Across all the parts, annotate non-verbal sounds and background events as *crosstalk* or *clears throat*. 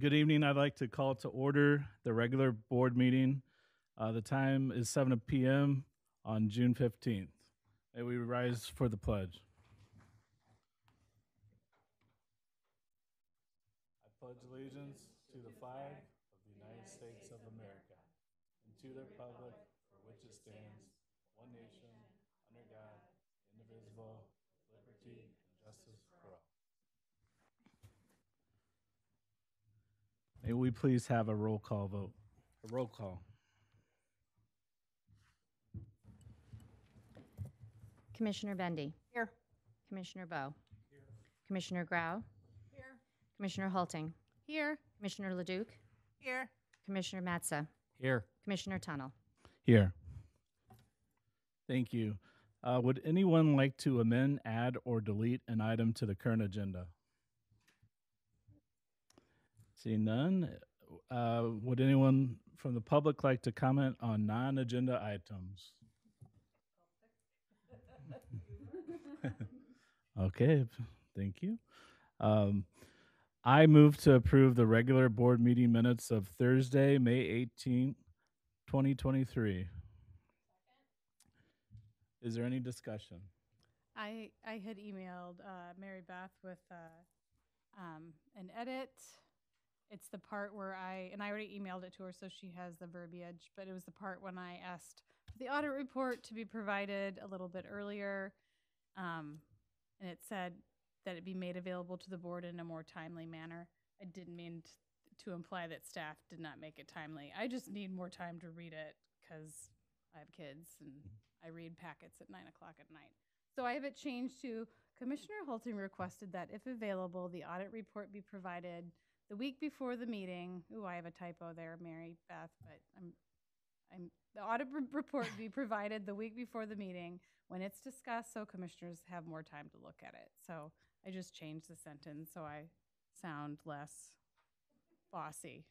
Good evening. I'd like to call to order the regular board meeting. Uh, The time is 7 PM on June 15th. May we rise for the pledge. I pledge allegiance to the flag of the United States of America and to the republic for which it stands, one nation, under God, indivisible, liberty, and justice for all. May we please have a roll call vote? A roll call. Commissioner Bendy. Here. Commissioner Bowe. Here. Commissioner Grau. Here. Commissioner Halting. Here. Commissioner Leduc. Here. Commissioner Matza. Here. Commissioner Tunnel. Here. Thank you. Uh, Would anyone like to amend, add, or delete an item to the current agenda? Seeing none, uh, would anyone from the public like to comment on non-agenda items? *laughs* Okay, thank you. Um, I move to approve the regular board meeting minutes of Thursday, May eighteenth, 2023. Is there any discussion? I, I had emailed uh, Mary Beth with uh, um, an edit. It's the part where I, and I already emailed it to her, so she has the verbiage, but it was the part when I asked for the audit report to be provided a little bit earlier. Um, and it said that it be made available to the board in a more timely manner. I didn't mean to imply that staff did not make it timely. I just need more time to read it because I have kids and I read packets at nine o'clock at night. So I have it changed to Commissioner Holting requested that if available, the audit report be provided the week before the meeting. Ooh, I have a typo there, Mary Beth, but I'm, I'm, the audit re- report be *laughs* provided the week before the meeting when it's discussed, so commissioners have more time to look at it. So I just changed the sentence so I sound less bossy.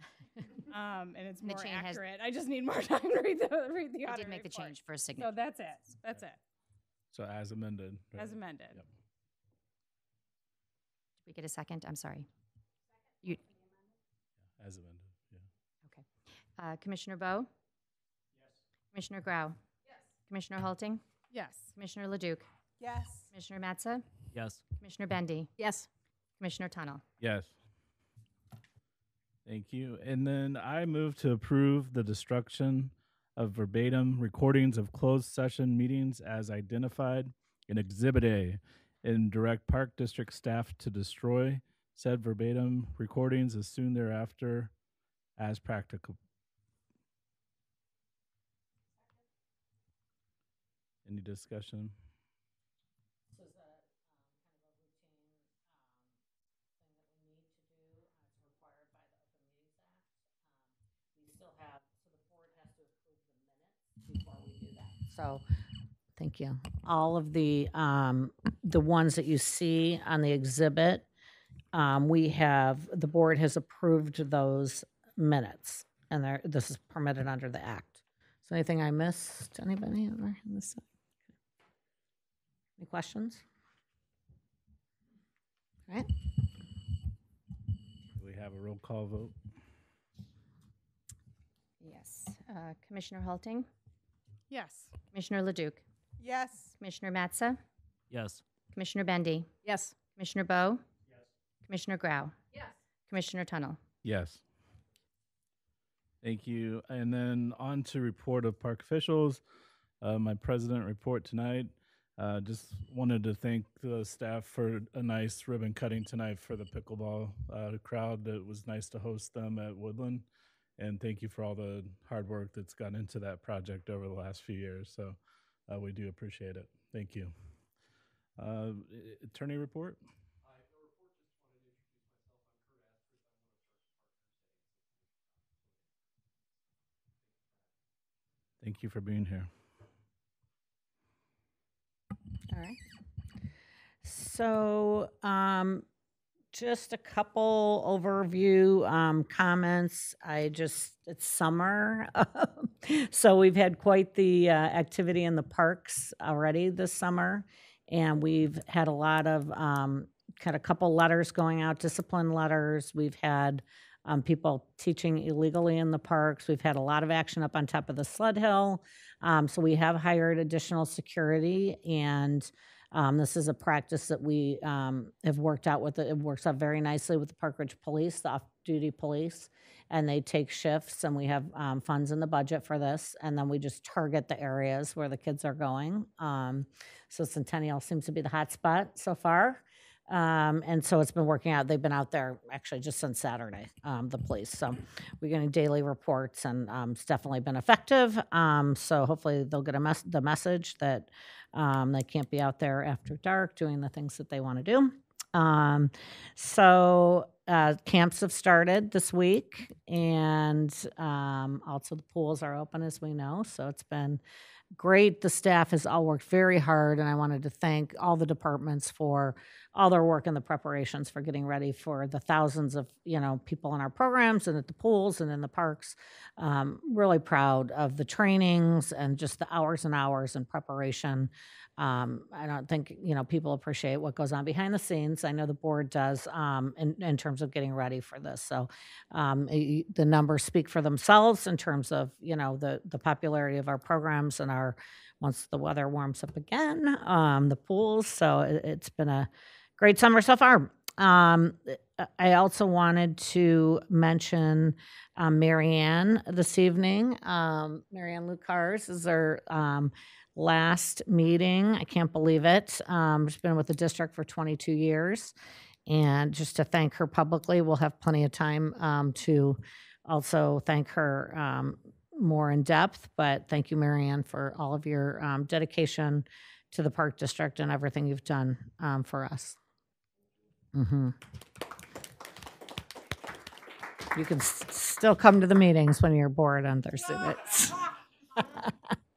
*laughs* Um, and it's And the more accurate. I just need more *laughs* time to read the, read the I audit did make the change for a signature. So signature. that's it. That's it. So as amended. right? As amended. Yep. Did we get a second? I'm sorry. You, As amended, yeah. uh, Commissioner Bowe? Yes. Commissioner Grau? Yes. Commissioner Halting? Yes. Commissioner Leduc? Yes. Commissioner Matza? Yes. Commissioner Bendy? Yes. Commissioner Tunnel? Yes. Thank you. And then I move to approve the destruction of verbatim recordings of closed session meetings as identified in Exhibit A and direct Park District staff to destroy said verbatim recordings as soon thereafter as practical. Any discussion? Um, we still have, so the board has to approve the minutes before we do that. So, thank you. All of the, um, the ones that you see on the exhibit, um, we have, the board has approved those minutes. And there, this is permitted under the act. So anything I missed? Anybody ever in this? Any questions? All right, Do we have a roll call vote? Yes. Uh, Commissioner Halting? Yes. Commissioner Leduc? Yes. Commissioner Matza? Yes. Commissioner Bendy? Yes. Commissioner Bowe? Commissioner Grau? yes. Commissioner Tunnel? Yes. Thank you. And then on to report of park officials. Uh, my president report tonight. Uh, just wanted to thank the staff for a nice ribbon cutting tonight for the pickleball uh, crowd. It was nice to host them at Woodland. And thank you for all the hard work that's gone into that project over the last few years. So uh, we do appreciate it. Thank you. Uh, attorney report? Thank you for being here. All right. So, um, just a couple overview, um, comments. I just, it's summer. *laughs* So we've had quite the, uh, activity in the parks already this summer. And we've had a lot of, um, had a couple letters going out, discipline letters. We've had um, people teaching illegally in the parks. We've had a lot of action up on top of the sled hill. Um, so we have hired additional security, and um, this is a practice that we um, have worked out with. It works out very nicely with the Park Ridge Police, the off-duty police, and they take shifts, and we have um, funds in the budget for this, and then we just target the areas where the kids are going. Um, so Centennial seems to be the hot spot so far. Um, and so it's been working out. They've been out there actually just since Saturday, um, the police. So we're getting daily reports and um, it's definitely been effective. Um, so hopefully they'll get a mess- the message that um, they can't be out there after dark doing the things that they want to do. Um, so uh, camps have started this week and also the pools are open as we know. So it's been great. The staff has all worked very hard and I wanted to thank all the departments for all their work and the preparations for getting ready for the thousands of you know people in our programs and at the pools and in the parks. Um, really proud of the trainings and just the hours and hours in preparation. Um, I don't think you know people appreciate what goes on behind the scenes. I know the board does um, in, in terms of getting ready for this. So um, the numbers speak for themselves in terms of you know the the popularity of our programs and our once the weather warms up again, um, the pools. So it, it's been a great summer so far. Um, I also wanted to mention um, Marianne this evening. Um, Marianne Lucars is her um, last meeting. I can't believe it. Um, she's been with the district for 22 years. And just to thank her publicly, we'll have plenty of time um, to also thank her um, more in depth. But thank you, Marianne, for all of your um, dedication to the Park District and everything you've done um, for us. Mhm. You can s- still come to the meetings when you're bored on Thursday nights. *laughs*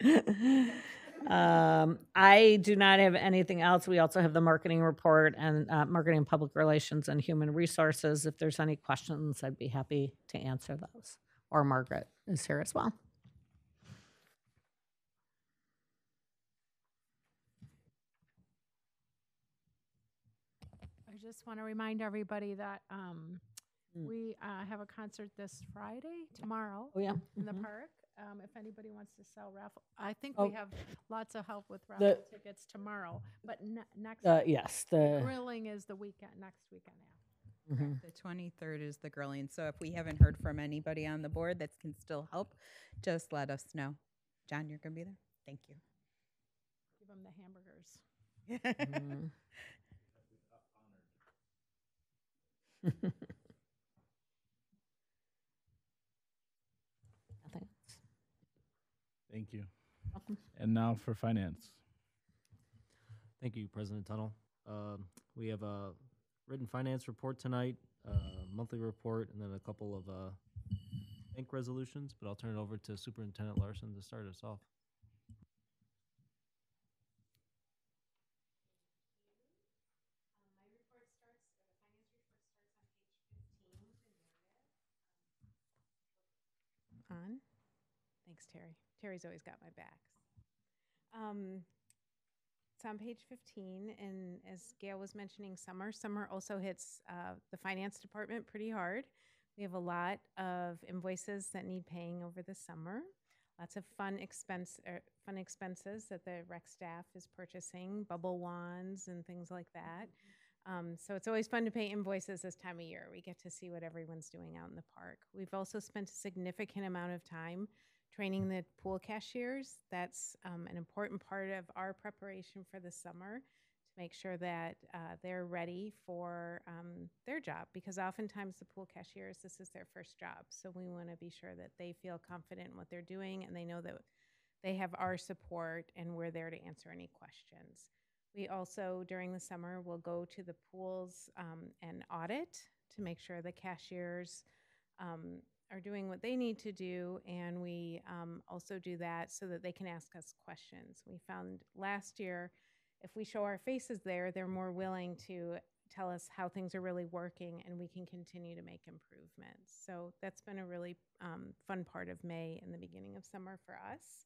*laughs* Um, I do not have anything else. We also have the marketing report and uh, marketing and public relations and human resources. If there's any questions, I'd be happy to answer those. Or Margaret is here as well. I just want to remind everybody that um, Mm. we uh, have a concert this Friday, tomorrow, Oh, yeah. in the Mhm. park. Um, If anybody wants to sell raffle, I think Oh. we have lots of help with raffle The- tickets tomorrow, but ne- next, Uh, yes, the, grilling is the weekend, next weekend after. mhm. The 23rd is the grilling. So if we haven't heard from anybody on the board that can still help, just let us know. John, you're going to be there? Thank you. Give them the hamburgers. *laughs* Mhm. *laughs* *laughs* Nothing else. Thank you. Welcome. And now for finance. Thank you, President Tunnel. Um, We have a written finance report tonight, a monthly report, and then a couple of uh, bank resolutions, but I'll turn it over to Superintendent Larson to start us off. On. Thanks, Terry. Terry's always got my backs. Um, it's on page 15, and as Gail was mentioning, summer. Summer also hits uh, the finance department pretty hard. We have a lot of invoices that need paying over the summer. Lots of fun expense, er, fun expenses that the rec staff is purchasing, bubble wands and things like that. Um, so it's always fun to pay invoices this time of year. We get to see what everyone's doing out in the park. We've also spent a significant amount of time training the pool cashiers. That's um, an important part of our preparation for the summer to make sure that uh, they're ready for um, their job because oftentimes the pool cashiers, this is their first job. So we want to be sure that they feel confident in what they're doing and they know that they have our support and we're there to answer any questions. We also, during the summer, will go to the pools um, and audit to make sure the cashiers um, are doing what they need to do. And we um, also do that so that they can ask us questions. We found last year, if we show our faces there, they're more willing to tell us how things are really working and we can continue to make improvements. So that's been a really um, fun part of May and the beginning of summer for us.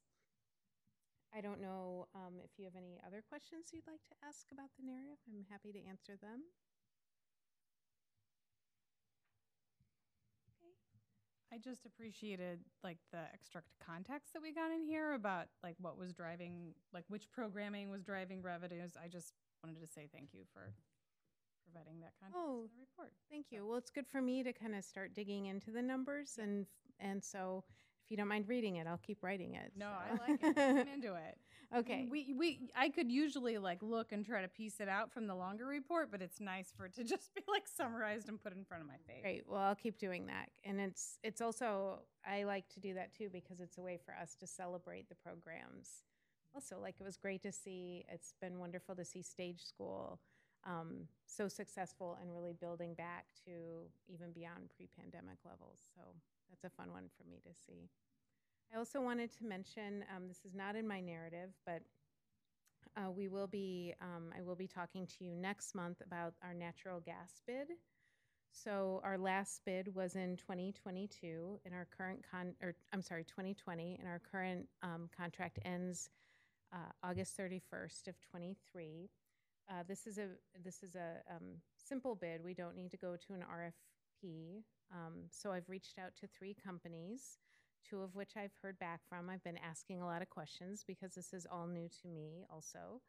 I don't know um, if you have any other questions you'd like to ask about the narrative. I'm happy to answer them. I just appreciated like the extra context that we got in here about like what was driving, like which programming was driving revenues. I just wanted to say thank you for providing that context Oh, in the report. Thank you. Well, it's good for me to kind of start digging into the numbers and, and so if you don't mind reading it, I'll keep writing it. No, so. I like it. I'm into it. Okay. we we I could usually like look and try to piece it out from the longer report, but it's nice for it to *laughs* just be like summarized and put in front of my face. Great. Well, I'll keep doing that. And it's it's also I like to do that too because it's a way for us to celebrate the programs. Also, like it was great to see. It's been wonderful to see Stage School um, so successful and really building back to even beyond pre-pandemic levels. So that's a fun one for me to see. I also wanted to mention um, this is not in my narrative, but uh, we will be um, I will be talking to you next month about our natural gas bid. So our last bid was in 2022, and our current con, or I'm sorry, 2020, and our current um, contract ends uh, August 31st of 23. Uh, this is a this is a um, simple bid. We don't need to go to an RFP. Um, so I've reached out to three companies, two of which I've heard back from. I've been asking a lot of questions because this is all new to me, also.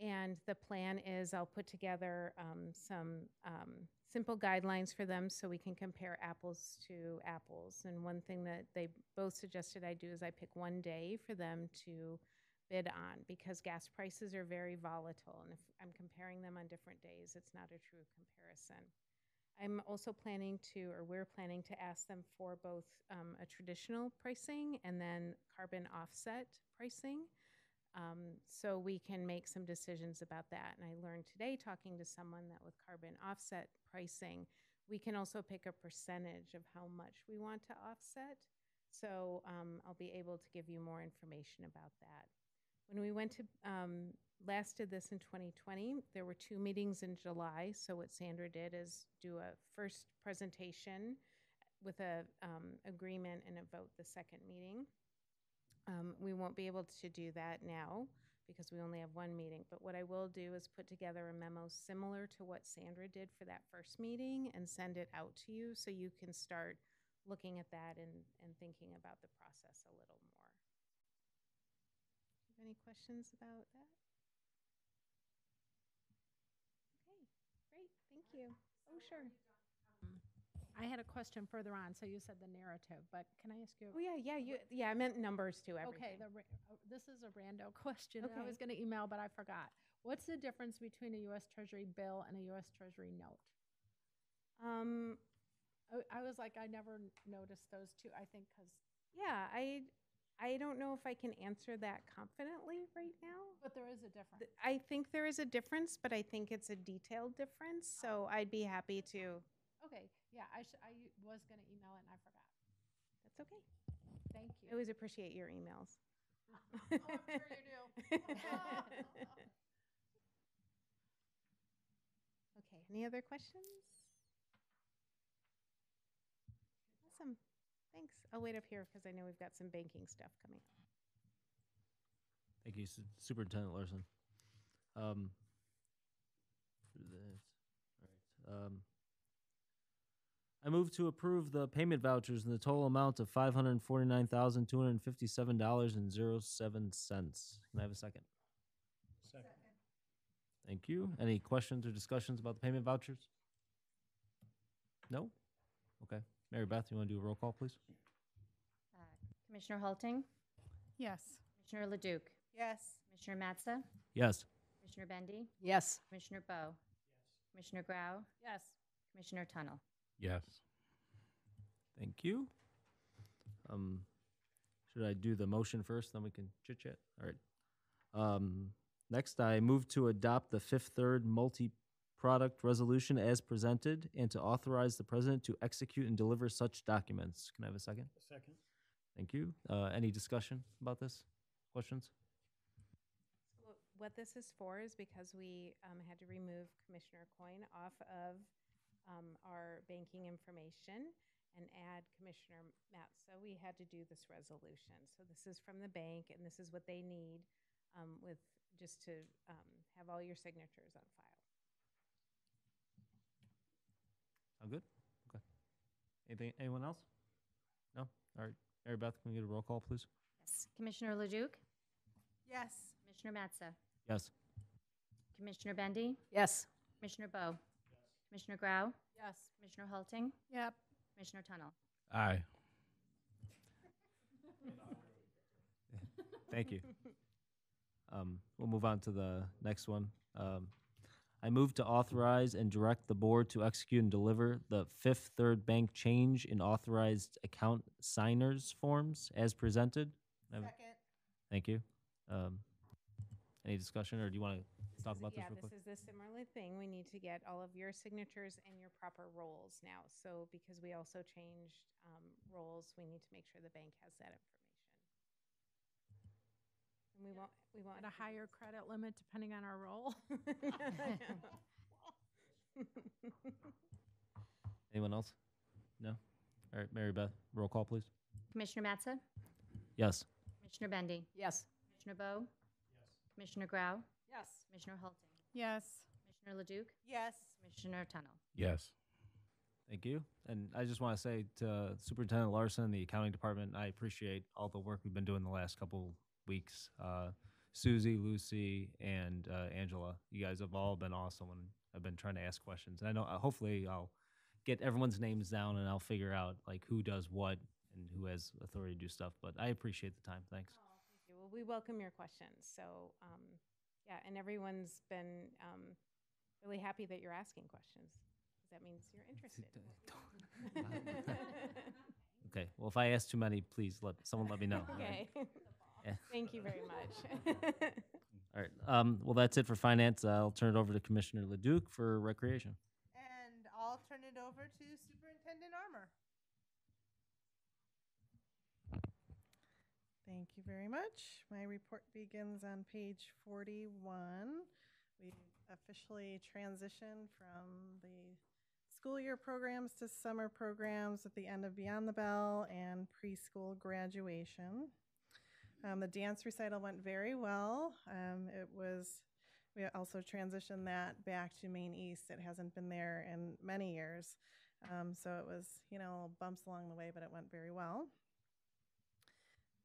And the plan is I'll put together um, some um, simple guidelines for them so we can compare apples to apples. And one thing that they both suggested I do is I pick one day for them to bid on because gas prices are very volatile. And if I'm comparing them on different days, it's not a true comparison. I'm also planning to, or we're planning to ask them for both um, a traditional pricing and then carbon offset pricing. Um, so we can make some decisions about that. And I learned today talking to someone that with carbon offset pricing, we can also pick a percentage of how much we want to offset. So um, I'll be able to give you more information about that. When we went to um, last did this in 2020, there were two meetings in July. So what Sandra did is do a first presentation with a um, agreement and a vote the second meeting. Um, we won't be able to do that now because we only have one meeting. But what I will do is put together a memo similar to what Sandra did for that first meeting and send it out to you so you can start looking at that and, and thinking about the process a little more. Any questions about that? Okay, great, thank you. Oh, sure. I had a question further on, so you said the narrative, but can I ask you? Oh, yeah, yeah, you, yeah, I meant numbers too, Okay, everything. the, ra- uh, this is a rando *laughs* question. and I Okay. was gonna email, but I forgot. What's the difference between a US Treasury bill and a US Treasury note? Um, I, I was like, I never n- noticed those two, I think, because, yeah, I, I don't know if I can answer that confidently right now. but there is a difference. I think there is a difference, but I think it's a detailed difference, so oh. I'd be happy to, Okay, yeah, I sh- I was gonna email it and I forgot. that's okay. Thank you. I always appreciate your emails. *laughs* Oh, I'm sure you do. *laughs* *laughs* Okay, any other questions? Awesome, thanks. I'll wait up here because I know we've got some banking stuff coming up. Thank you, Su- Superintendent Larson. Um, for this, all right. Um, I move to approve the payment vouchers in the total amount of five hundred and forty-nine thousand, two hundred and fifty-seven dollars and zero seven cents. Can I have a second? Second. Thank you. Any questions or discussions about the payment vouchers? No? Okay. Mary Beth, you want to do a roll call, please? Uh, Commissioner Halting, Yes. Commissioner Leduc, Yes. Commissioner Matza, Yes. Commissioner Bendy, Yes. Commissioner Bowe, yes. Commissioner Grau, Yes. Commissioner Tunnel. Yes. Thank you. Um, should I do the motion first, then we can chit chat? All right. Um, next, I move to adopt the fifth third multi-product resolution as presented and to authorize the president to execute and deliver such documents. Can I have a second? Second. Thank you. Uh, any discussion about this? Questions? So what- What this is for is because we um, had to remove Commissioner Coyne off of um, our banking information and add Commissioner Matt. So we had to do this resolution. So this is from the bank, and this is what they need um, with, just to um, have all your signatures on file. Sound good? Okay. Anything, anyone else? No? All right. Mary Beth, can we get a roll call, please? Yes. Commissioner Leduc, Yes. Commissioner Matza, Yes. Commissioner Bendy, Yes. Commissioner Bowe, Commissioner Grau, Yes. Commissioner Halting, Yep. Commissioner Tunnel. Aye. Thank you. Um, we'll move on to the next one. Um, I move to authorize and direct the board to execute and deliver the Fifth Third Bank change in authorized account signers forms as presented. Have- Thank you. Um, any discussion, or do you want to This talk about this yeah, real quick? this is a similar thing. We need to get all of your signatures and your proper roles now. So because we also changed um, roles, we need to make sure the bank has that information. And we won't, we won't. At a have to do higher credit limit depending on our role. *laughs* *laughs* Anyone else? No? All right, Mary Beth, roll call, please. Commissioner Matza, Yes. Commissioner Bendy, Yes. Commissioner Bowe, Yes. Commissioner Grau, Yes. Commissioner Halting, Yes. Commissioner Leduc, Yes. Commissioner Tunnel. Yes. Thank you. And I just want to say to Superintendent Larson, the accounting department, I appreciate all the work we've been doing the last couple weeks. Uh, Susie, Lucy, and uh, Angela, you guys have all been awesome and I've been trying to ask questions. And I know, uh, hopefully I'll get everyone's names down and I'll figure out like who does what and who has authority to do stuff. But I appreciate the time. Thanks. Oh, thank you. Well, we welcome your questions. So, um, yeah, and everyone's been um, really happy that you're asking questions. 'cause That means you're interested. in what we do. Okay. Well, if I ask too many, please let someone let me know. Okay. *laughs* Yeah. *laughs* Thank you very much. *laughs* All right. Um, well, that's it for finance. I'll turn it over to Commissioner Leduc for recreation. And I'll turn it over to Superintendent Armour. Thank you very much. My report begins on page 41. We officially transitioned from the school year programs to summer programs at the end of Beyond the Bell and preschool graduation. Um, the dance recital went very well. Um, it was, we also transitioned that back to Maine East. It hasn't been there in many years. Um, so it was, you know, bumps along the way, but it went very well.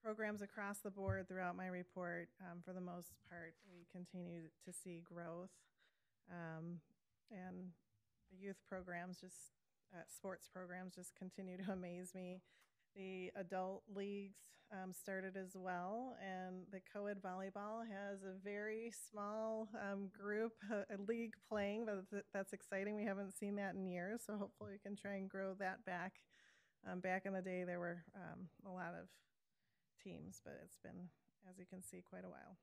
Programs across the board throughout my report, um, for the most part, we continue to see growth. Um, and the youth programs, just uh, sports programs, just continue to *laughs* amaze me. The adult leagues um, started as well, and the co-ed volleyball has a very small um, group, a league playing, but th- that's exciting. We haven't seen that in years, so hopefully we can try and grow that back. Um, back in the day, there were um, a lot of teams, but it's been, as you can see, quite a while.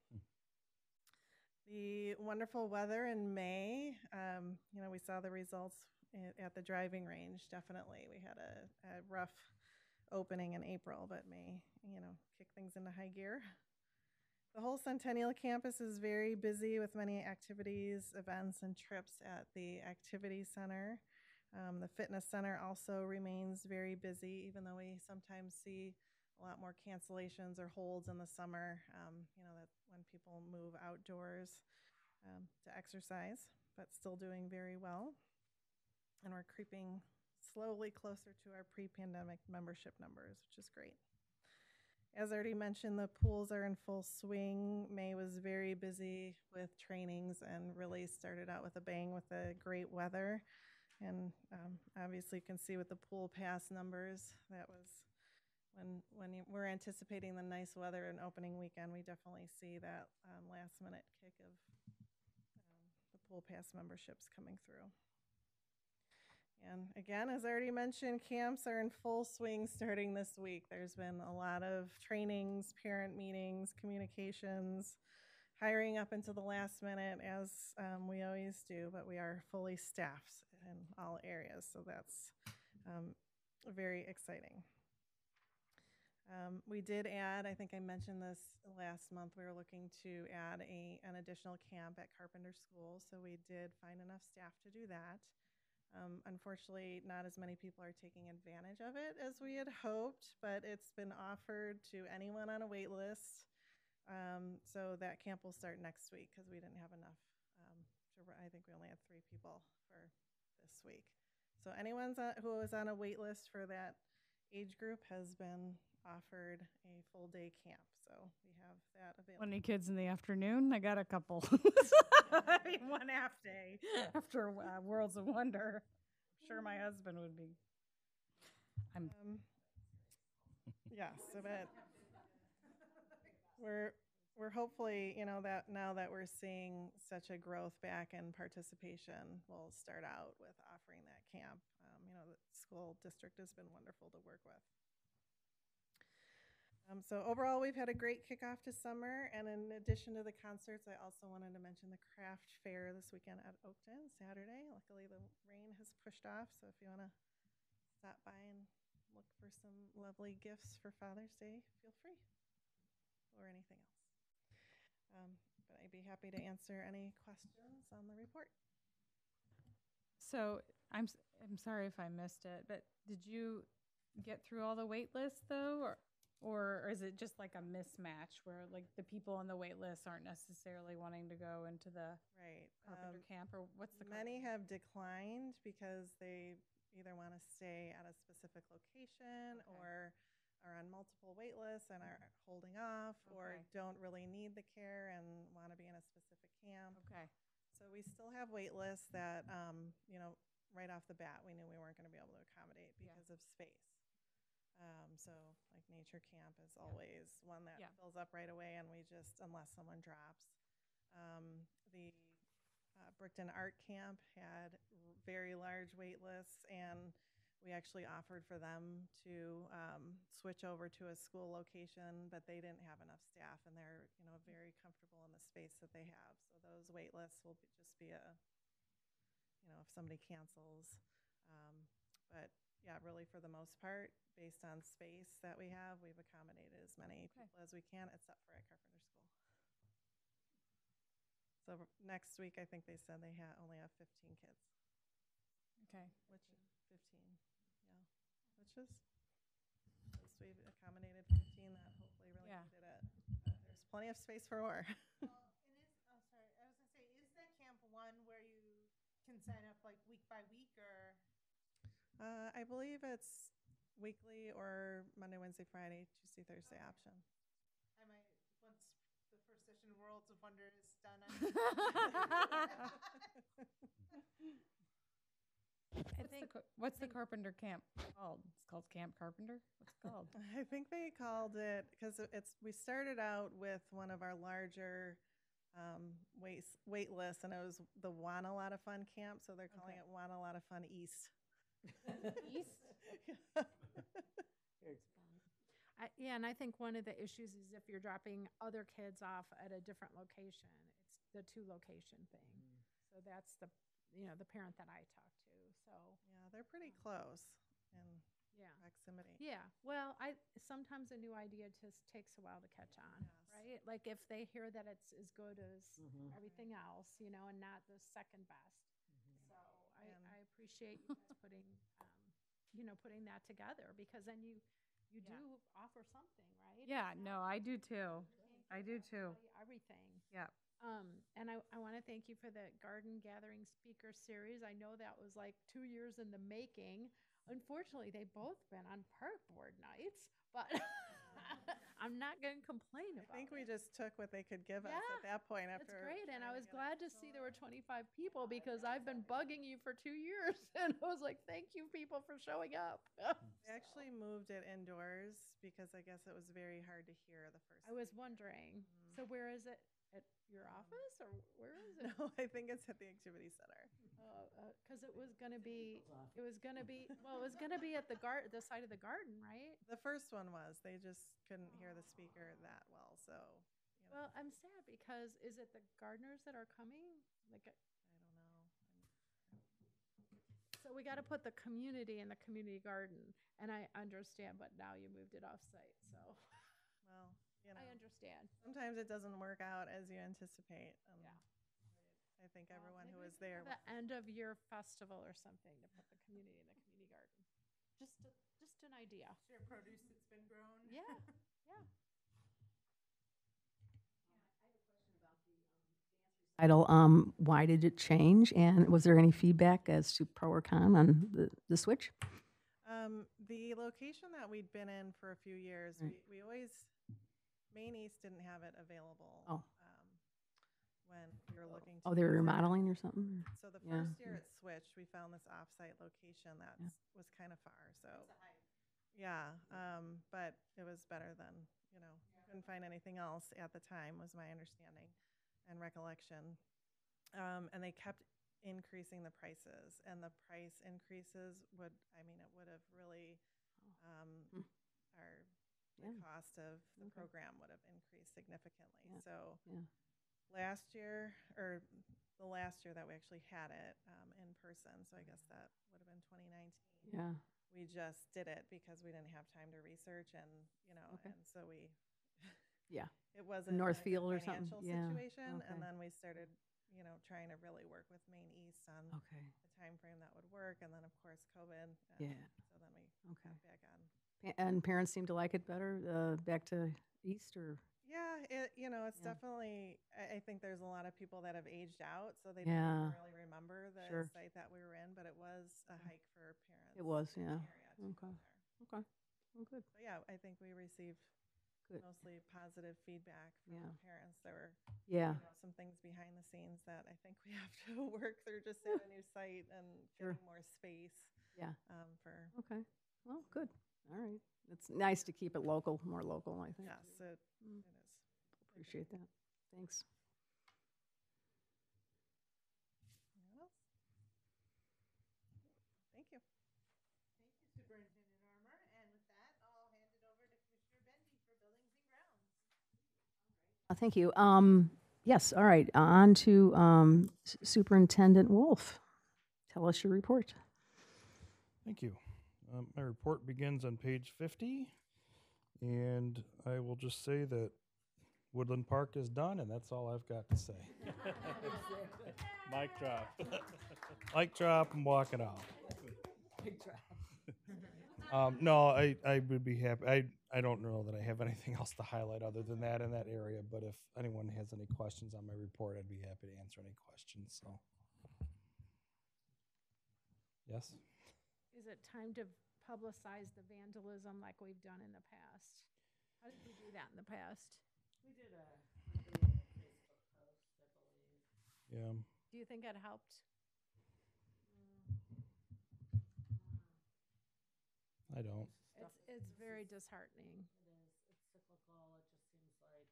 The wonderful weather in May, um, you know, we saw the results at, at the driving range, definitely. We had a, a rough opening in April, but May, you know, kick things into high gear. The whole Centennial campus is very busy with many activities, events, and trips at the Activity Center. Um, the Fitness Center also remains very busy, even though we sometimes see a lot more cancellations or holds in the summer. Um, you know, that when people move outdoors um, to exercise, but still doing very well. And we're creeping slowly closer to our pre pandemic membership numbers, which is great. As I already mentioned, the pools are in full swing. May was very busy with trainings and really started out with a bang with the great weather. And um, obviously, you can see with the pool pass numbers, that was when when you, we're anticipating the nice weather and opening weekend. We definitely see that um, last minute kick of um, the pool pass memberships coming through. And again, as I already mentioned, camps are in full swing starting this week. There's been a lot of trainings, parent meetings, communications, hiring up until the last minute, as um, we always do, but we are fully staffed in all areas, so that's um, very exciting. Um, we did add, I think I mentioned this last month, we were looking to add a, an additional camp at Carpenter School, so we did find enough staff to do that. Um, unfortunately, not as many people are taking advantage of it as we had hoped, but it's been offered to anyone on a wait list. Um, so that camp will start next week because we didn't have enough. Um, to, I think we only had three people for this week. So anyone on, who is on a wait list for that age group has been offered a full day camp. So we have that available. Any kids in the afternoon? I got a couple. *laughs* I mean, one half day *laughs* after uh, Worlds of Wonder. I'm sure my husband would be. I'm Um, yeah, so but we're we're hopefully, you know, that now that we're seeing such a growth back in participation, we'll start out with offering that camp. Um, you know, the school district has been wonderful to work with. Um, so overall, we've had a great kickoff to summer, and in addition to the concerts, I also wanted to mention the craft fair this weekend at Oakton Saturday. Luckily, the rain has pushed off, so if you want to stop by and look for some lovely gifts for Father's Day, feel free, or anything else. Um, but I'd be happy to answer any questions on the report. so I'm I'm sorry if I missed it, but did you get through all the wait lists though, or or is it just like a mismatch where like the people on the wait list aren't necessarily wanting to go into the Right. carpenter um, camp, or what's the Many carpenter- have declined because they either want to stay at a specific location Okay. or are on multiple wait lists and are holding off or don't really need the care and want to be in a specific camp. Okay. So we still have wait lists that, um, you know, right off the bat, we knew we weren't going to be able to accommodate Yeah. because of space. Um, so like nature camp is always one that Yeah. fills up right away and we just, unless someone drops. Um, the uh, Brickton Art Camp had r- very large wait lists and we actually offered for them to um, switch over to a school location, but they didn't have enough staff and they're, you know, very comfortable in the space that they have. So those wait lists will be, just be a, you know, if somebody cancels. Um, but yeah, really for the most part, based on space that we have, we've accommodated as many Okay. people as we can, except for at Carpenter School. So next week, I think they said they ha- only have 15 kids. Okay. Which, 15, yeah, which is, at least we've accommodated 15 that hopefully really Yeah. needed it. But There's plenty of space for more. *laughs* And is, oh, sorry, I was gonna say, is that camp one where you can sign up like week by week or? Uh, I believe it's weekly or Monday, Wednesday, Friday, Tuesday, Thursday option. I might, once the first session of Worlds of Wonder is done. I *laughs* think what's the carpenter camp called? It's called Camp Carpenter. What's it called? *laughs* I think they called it because it's we started out with one of our larger um, wait wait lists, and it was the Want a Lot of Fun camp. So they're calling Okay. it Want a Lot of Fun East. East? *laughs* I, yeah, and I think one of the issues is if you're dropping other kids off at a different location, it's the two location thing. So that's the, you know, the parent that I talked to. So, yeah, they're pretty close in yeah. proximity. Yeah, well, I, sometimes a new idea just takes a while to catch on, Yes. right? Like if they hear that it's as good as Mhm. everything else, you know, and not the second best. So I, And- I appreciate you guys putting, um, you know, putting that together because then you, you Yeah. do offer something, right? Yeah, It's no, not- I do too. I do too. Everything. Yeah. Um, and I, I want to thank you for the garden gathering speaker series. I know that was like two years in the making. Unfortunately, they both been on park board nights, but *laughs* I'm not going to complain about I think we it. just took what they could give us at that point. That's After great, and I was glad to see there were 25 people because I've been bugging you for two years, *laughs* and I was like, "Thank you, people, for showing up." *laughs* They actually moved it indoors because I guess it was very hard to hear the first. I was speaker. wondering. Mhm. So where is it? At your office, or where is it? *laughs* No, I think it's at the activity center. Because it was gonna be, it was gonna be, well, it was gonna be at the gar, the side of the garden, right? The first one was they just couldn't hear the speaker that well, so you know, Well, I'm sad because is it the gardeners that are coming? Like, uh, I don't know. So we got to put the community in the community garden, and I understand, but now you moved it off-site, so Well, you know, I understand. sometimes it doesn't work out as you anticipate. And Yeah. I think Well, everyone who we was can there. have The end of year festival or something to put the community in the community garden. Just, a- just an idea. Share produce that's been grown. Yeah, yeah. *laughs* Title, um, why did it change, and was there any feedback as to pro or con on the, the switch? Um, the location that we'd been in for a few years, Right. we, we always, Maine East didn't have it available. Oh. When we were looking. Oh, they were use remodeling or something? So the Yeah, first year yeah. it switched, we found this off-site location that was kind of far, so. Yeah, um, but it was better than, you know, couldn't find anything else at the time, was my understanding and recollection. Um, and they kept increasing the prices, and the price increases would, I mean, it would have really, um, Hmm. our, the Yeah. cost of the Okay. program would have increased significantly. Yeah. So Yeah. Last year, or the last year that we actually had it um, in person, so I guess that would have been 2019. Yeah. We just did it because we didn't have time to research, and you know, Okay. and so we. *laughs* Yeah. It wasn't Northfield a or something? financial Yeah, situation, okay. and then we started, you know, trying to really work with Maine East on Okay. the time frame that would work, and then of course COVID. Yeah. So then we Okay. got back on. And parents seem to like it better, uh, back to east or? Yeah, it, you know, it's Yeah. definitely, I, I think there's a lot of people that have aged out, so they Yeah. don't really remember the Sure. site that we were in, but it was a hike for parents. It was, in the yeah. area to go Okay. there. Okay. Oh, good. But yeah, I think we received Good. mostly positive feedback from Yeah. parents. There were Yeah. you know, some things behind the scenes that I think we *laughs* have to work through just at a new site and Sure. getting more space Yeah. um, for, Okay. Well, good. All right. It's nice to keep it local, more local, I think. yes, it, Mm. it. Appreciate that. Thanks. Anyone else? Thank you. Thank you, Superintendent Armour. And with that, I'll hand it over to Commissioner Bendy for Buildings and Grounds. Uh, Thank you. Um, Yes, all right. On to um, S- Superintendent Wolf. Tell us your report. Thank you. Um, my report begins on page 50, and I will just say that Woodland Park is done, and that's all I've got to say. *laughs* Mic drop. *laughs* Mic drop, I'm walking out. *laughs* Um, no, I, I would be happy. I, I don't know that I have anything else to highlight other than that in that area, but if anyone has any questions on my report, I'd be happy to answer any questions, so. Yes? Is it time to publicize the vandalism like we've done in the past? How did we do that in the past? We did a Yeah. Do you think it helped? I don't. It's, it's very disheartening. It is. It's cyclical. It just seems like.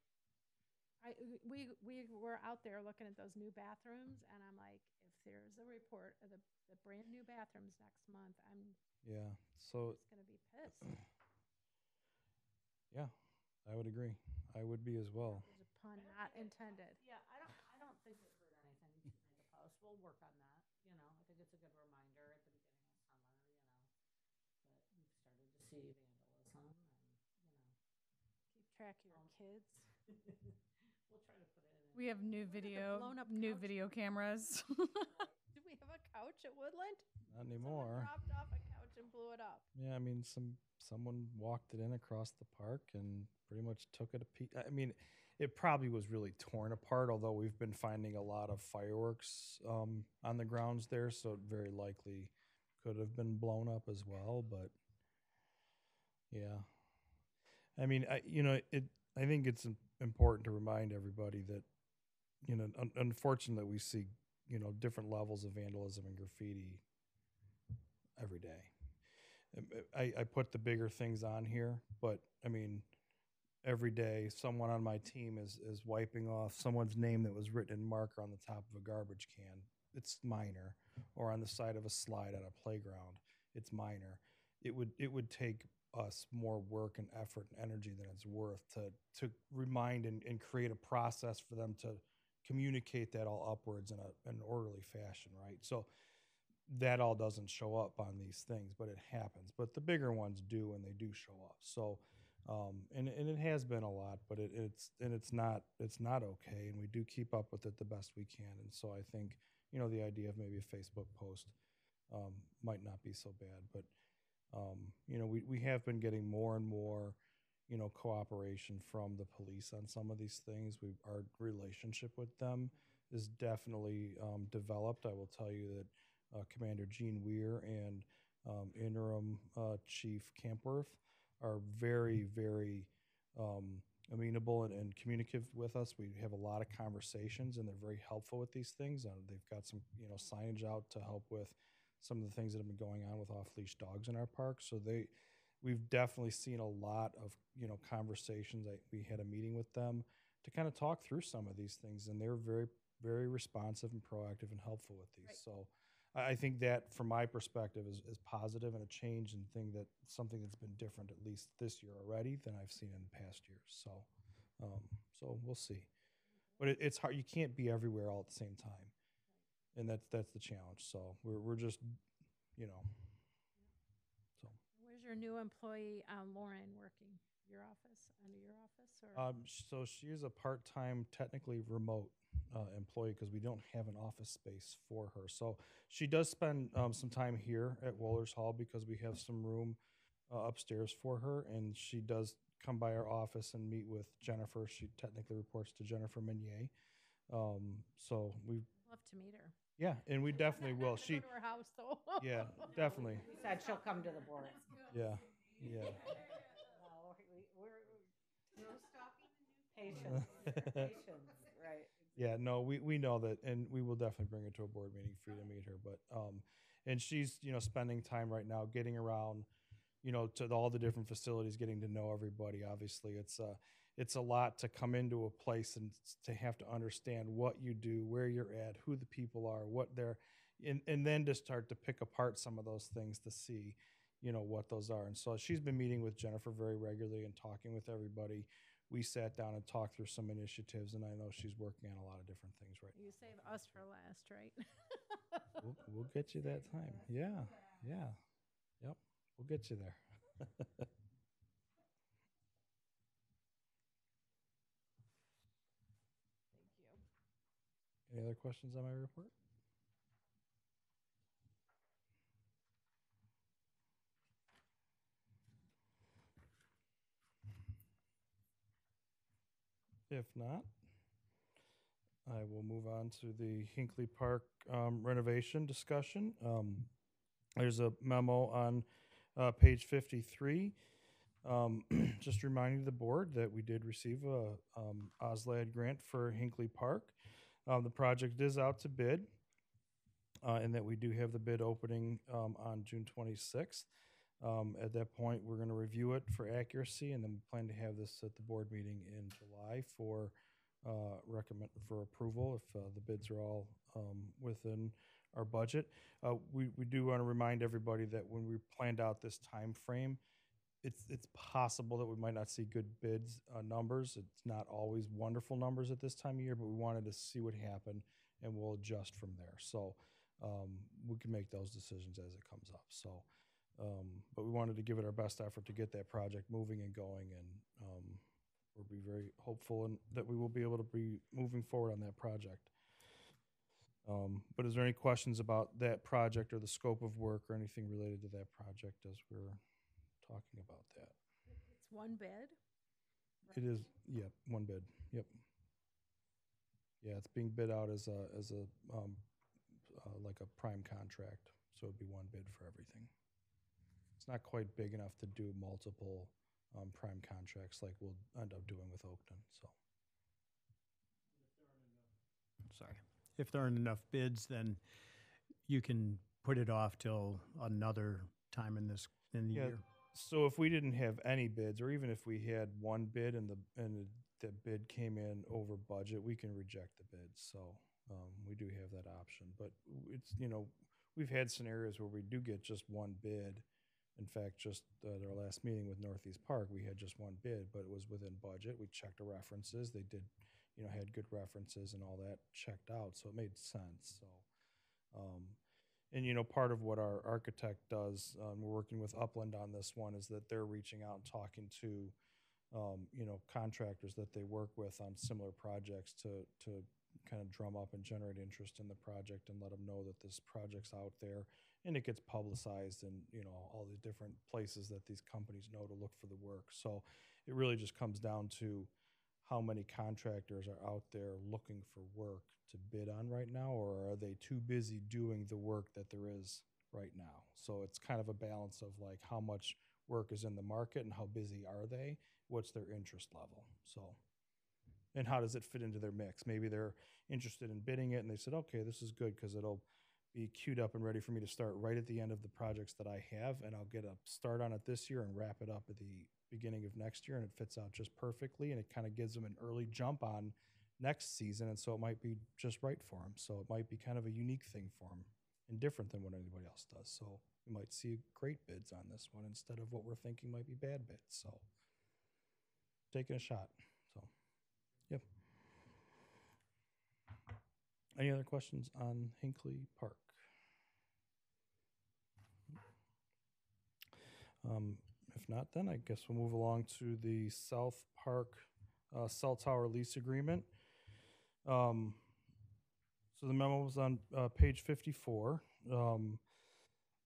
I, we, we were out there looking at those new bathrooms and I'm like, if there's a report of the, the brand new bathrooms next month, I'm Yeah. So, just gonna be pissed. *clears throat* yeah, I would agree. I would be as well. There's a pun not intended. Yeah, I don't, I don't think it hurt anything to make a post. We'll work on that, you know. I think it's a good reminder at the beginning of summer, you know, that we've started to see vandalism and, you know. Keep track of your um, kids. *laughs* We'll try to put it in. We have new What are the video, blown-up new couch- video cameras. *laughs* Do we have a couch at Woodland? Not Someone anymore. dropped off a couch and blew it up. Yeah, I mean, some someone walked it in across the park and pretty much took it a piece. I mean, it probably was really torn apart. Although we've been finding a lot of fireworks um, on the grounds there, so it very likely could have been blown up as well. But yeah, I mean, I you know, it. I think it's important to remind everybody that you know, un- unfortunately, we see you know different levels of vandalism and graffiti every day. I, I put the bigger things on here, but I mean, every day someone on my team is is wiping off someone's name that was written in marker on the top of a garbage can. It's minor, or on the side of a slide at a playground. It's minor. It would it would take us more work and effort and energy than it's worth to to remind and, and create a process for them to communicate that all upwards in a an orderly fashion, right? So that all doesn't show up on these things, but it happens. But the bigger ones do, and they do show up. So, um, and and it has been a lot, but it, it's and it's not it's not okay, and we do keep up with it the best we can. And so I think you know the idea of maybe a Facebook post um, might not be so bad, but um, you know we we have been getting more and more you know cooperation from the police on some of these things. We our relationship with them is definitely um, developed. I will tell you that uh, Commander Gene Weir and um, interim uh, chief Campworth are very, very um, amenable and, and communicative with us. We have a lot of conversations, and they're very helpful with these things. Uh, they've got some, you know, signage out to help with some of the things that have been going on with off-leash dogs in our park. So they, we've definitely seen a lot of, you know, conversations. I, we had a meeting with them to kind of talk through some of these things, and they're very, very responsive and proactive and helpful with these. So I, think that, from my perspective, is, is positive and a change and thing that something that's been different at least this year already than I've seen in past years. So, um, so we'll see. But it, it's hard. You can't be everywhere all at the same time, and that's that's the challenge. So we're we're just, you know. So Where's your new employee, uh, Lauren, working? Your office, under your office, or? Um, so she is a part-time, technically remote uh, employee because we don't have an office space for her. So she does spend um, some time here at Wohlers Hall because we have some room uh, upstairs for her, and she does come by our office and meet with Jennifer. She technically reports to Jennifer Meunier. Um, so we, Love to meet her. yeah, and we definitely will. *laughs* She, to her house, though. yeah, definitely, She said she'll come to the board. yeah, yeah. No, we- we're, patience, patience, *laughs* right. Yeah, no, we, we know that, and we will definitely bring her to a board meeting for you to meet her. But um, and she's you know spending time right now getting around, you know, to all the different facilities, getting to know everybody. Obviously, it's a it's a lot to come into a place and to have to understand what you do, where you're at, who the people are, what they're, and and then to start to pick apart some of those things to see, you know, what those are. And so she's been meeting with Jennifer very regularly and talking with everybody we sat down and talked through some initiatives, and I know she's working on a lot of different things right You save us for last, right? We'll, we'll get you that time. Yeah, yeah, yep, we'll get you there. *laughs* Thank you. Any other questions on my report? If not, I will move on to the Hinkley Park um, renovation discussion. Um, There's a memo on uh, page 53. Um, *clears throat* Just reminding the board that we did receive a um, OSLAD grant for Hinkley Park. Um, The project is out to bid, uh, and that we do have the bid opening um, on June 26th. Um, At that point, we're going to review it for accuracy, and then we plan to have this at the board meeting in July for uh, recommend for approval if uh, the bids are all um, within our budget. Uh, We, we do want to remind everybody that when we planned out this time frame, it's, it's possible that we might not see good bids, uh, numbers. It's not always wonderful numbers at this time of year, but we wanted to see what happened and we'll adjust from there. So um, we can make those decisions as it comes up. So, um, but we wanted to give it our best effort to get that project moving and going and um, we'll be very hopeful and that we will be able to be moving forward on that project. Um, but is there any questions about that project or the scope of work or anything related to that project as we're talking about that? It's one bed. It is, yeah, one bid, yep. Yeah, it's being bid out as a, as a, um, uh, like a prime contract, so it'd be one bid for everything. It's not quite big enough to do multiple, um, prime contracts like we'll end up doing with Oakton, so. sorry. If there aren't enough bids, then you can put it off till another time in this, in the Yeah, year. So if we didn't have any bids, or even if we had one bid and the, and the the bid came in over budget, we can reject the bid. So, um, we do have that option, but it's, you know, we've had scenarios where we do get just one bid. In fact, just at our last meeting with Northeast Park, we had just one bid, but it was within budget. We checked the references. They did, you know, had good references and all that checked out, so it made sense, so. Um, and you know, part of what our architect does, um, we're working with Upland on this one, is that they're reaching out and talking to, um, you know, contractors that they work with on similar projects to to kind of drum up and generate interest in the project and let them know that this project's out there and it gets publicized in you know all the different places that these companies know to look for the work. So it really just comes down to how many contractors are out there looking for work to bid on right now, or are they too busy doing the work that there is right now. So it's kind of a balance of like how much work is in the market and how busy are they? What's their interest level? So, and how does it fit into their mix? Maybe they're interested in bidding it and they said, okay, this is good because it'll be queued up and ready for me to start right at the end of the projects that I have, and I'll get a start on it this year and wrap it up at the beginning of next year, and it fits out just perfectly, and it kind of gives them an early jump on next season, and so it might be just right for them. So it might be kind of a unique thing for them and different than what anybody else does. So we might see great bids on this one instead of what we're thinking might be bad bids. So taking a shot. So, yep. Any other questions on Hinkley Park? Um, if not, then I guess we'll move along to the South Park uh, cell tower lease agreement. Um, so the memo was on uh, page 54. Um,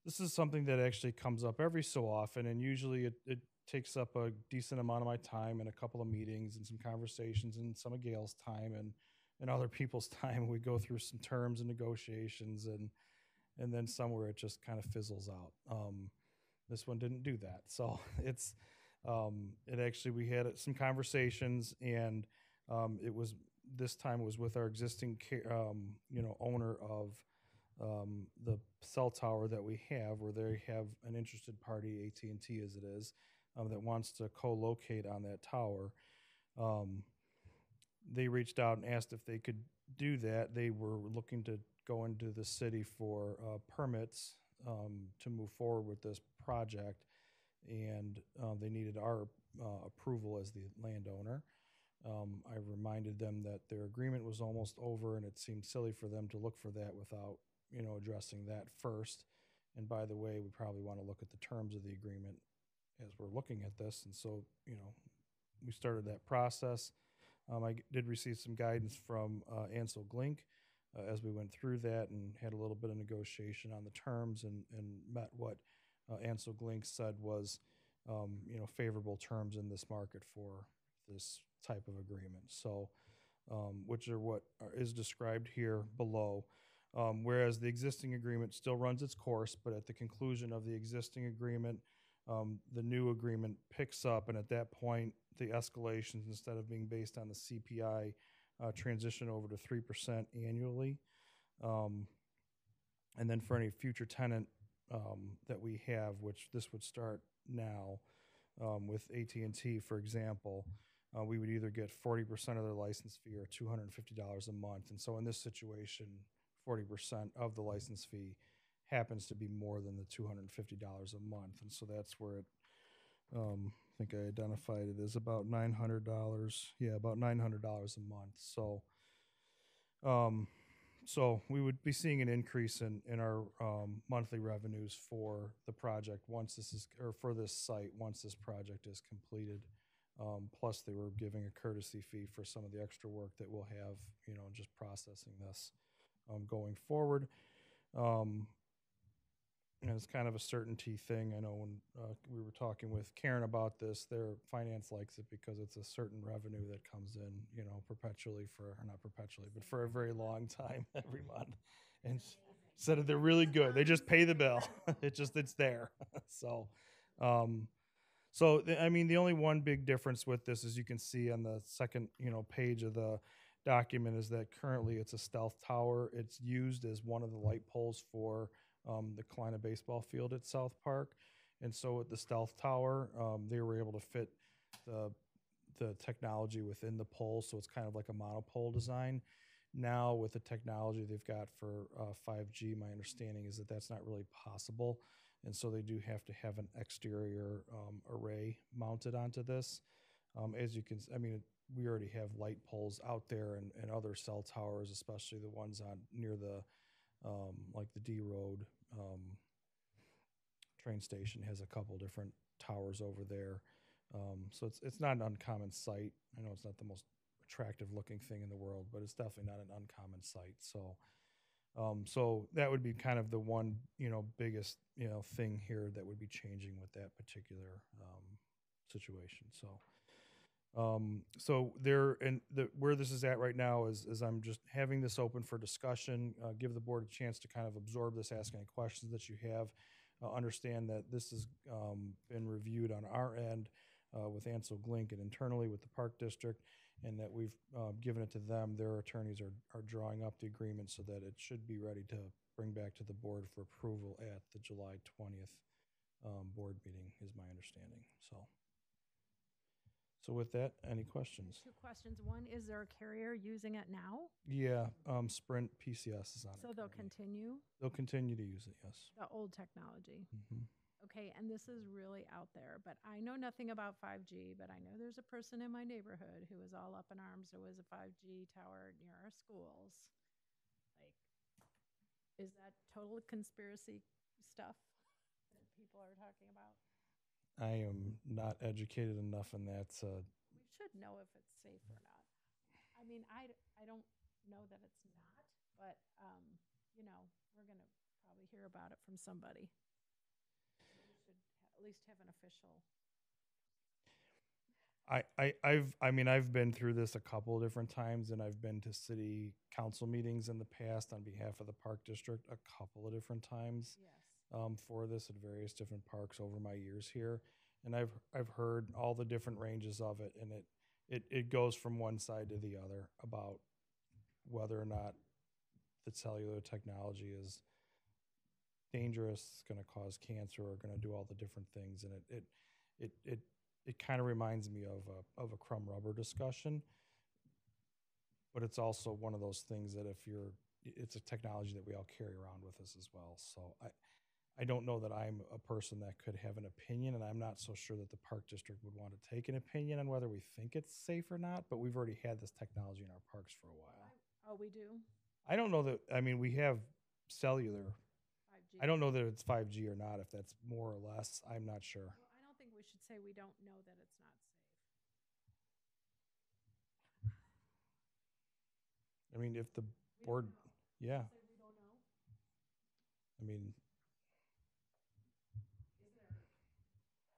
this is something that actually comes up every so often, and usually it, it takes up a decent amount of my time and a couple of meetings and some conversations and some of Gail's time and and other *laughs* people's time. We go through some terms and negotiations, and and then somewhere it just kind of fizzles out. Um, this one didn't do that, so *laughs* it's um, it actually we had some conversations, and um, it was this time was with our existing um, you know owner of um, the cell tower that we have, where they have an interested party, AT and T as it is, um, that wants to co-locate on that tower. Um, they reached out and asked if they could do that. They were looking to go into the city for uh, permits um, to move forward with this project, and uh, they needed our uh, approval as the landowner. Um, I reminded them that their agreement was almost over, and it seemed silly for them to look for that without, you know, addressing that first. And by the way, we probably want to look at the terms of the agreement as we're looking at this. And so, you know, we started that process. Um, I did receive some guidance from uh, Ancel Glink uh, as we went through that and had a little bit of negotiation on the terms and, and met what uh, Ancel Glink said was, um, you know, favorable terms in this market for this type of agreement. So, um, which are what are, is described here below. Um, whereas the existing agreement still runs its course, but at the conclusion of the existing agreement, um, the new agreement picks up, and at that point, the escalations, instead of being based on the CPI, uh, transition over to three percent annually. Um, and then for any future tenant um, that we have, which this would start now um, with AT and T, for example, uh, we would either get forty percent of their license fee or two hundred and fifty dollars a month. And so in this situation, forty percent of the license fee happens to be more than the two hundred and fifty dollars a month. And so that's where it, um, I think I identified it as about nine hundred dollars. Yeah, about nine hundred dollars a month. So, um, so we would be seeing an increase in, in our um, monthly revenues for the project once this is, or for this site, once this project is completed. Um, plus, they were giving a courtesy fee for some of the extra work that we'll have, you know, just processing this um, going forward. Um, it's kind of a certainty thing. I know when uh, we were talking with Karen about this, their finance likes it because it's a certain revenue that comes in, you know, perpetually for, or not perpetually, but for a very long *laughs* time every month. And said they're really good. They just pay the bill. *laughs* it just, it's there. *laughs* so, um, so I mean, the only one big difference with this, as you can see on the second, you know, page of the document, is that currently it's a stealth tower. It's used as one of the light poles for um, the Kalina baseball field at South Park, and so with the stealth tower, um, they were able to fit the the technology within the pole, so it's kind of like a monopole design. Now, with the technology they've got for uh, 5G, my understanding is that that's not really possible and so they do have to have an exterior um, array mounted onto this. Um, as you can, I mean, we already have light poles out there and, and other cell towers, especially the ones on near the, um, like the Dee Road um, train station has a couple different towers over there. Um, so it's it's not an uncommon sight. I know it's not the most attractive looking thing in the world, but it's definitely not an uncommon sight. So. Um, so that would be kind of the one, you know, biggest, you know, thing here that would be changing with that particular um, situation. So, Um, so there, and the, where this is at right now is, is I'm just having this open for discussion, uh, give the board a chance to kind of absorb this, ask any questions that you have. Uh, understand that this has, um, been reviewed on our end, uh, with Ancel Glink and internally with the Park District, and that we've, uh, given it to them. Their attorneys are, are drawing up the agreement so that it should be ready to bring back to the board for approval at the July twentieth, um, board meeting, is my understanding, so. So with that, any questions? Two questions. One, is there a carrier using it now? Yeah, um, Sprint PCS is on it. So they'll currently. continue They'll continue to use it, yes. the old technology? Mhm. Okay, and this is really out there, but I know nothing about 5G, but I know there's a person in my neighborhood who was all up in arms. There was a 5G tower near our schools. Like, is that total conspiracy stuff that people are talking about? I am not educated enough in that, uh, We should know if it's safe or not. I mean, I, I don't know that it's not, but, um, you know, we're gonna probably hear about it from somebody. We should ha- at least have an official. I, I, I've, I mean, I've been through this a couple of different times and I've been to city council meetings in the past on behalf of the park district a couple of different times. Yes. Um, for this at various different parks over my years here. And I've, I've heard all the different ranges of it and it, it, it goes from one side to the other about whether or not the cellular technology is dangerous, gonna cause cancer, or gonna do all the different things. And it, it, it, it, it kind of reminds me of a, of a crumb rubber discussion. But it's also one of those things that if you're, it's a technology that we all carry around with us as well. So I, I don't know that I'm a person that could have an opinion, and I'm not so sure that the park district would want to take an opinion on whether we think it's safe or not. But we've already had this technology in our parks for a while. Oh, we do? I don't know that. I mean, we have cellular. 5G? I don't know that it's 5G or not. If that's more or less, I'm not sure. Well, I don't think we should say we don't know that it's not safe. I mean, if the We board, yeah. We don't know? I mean, Is there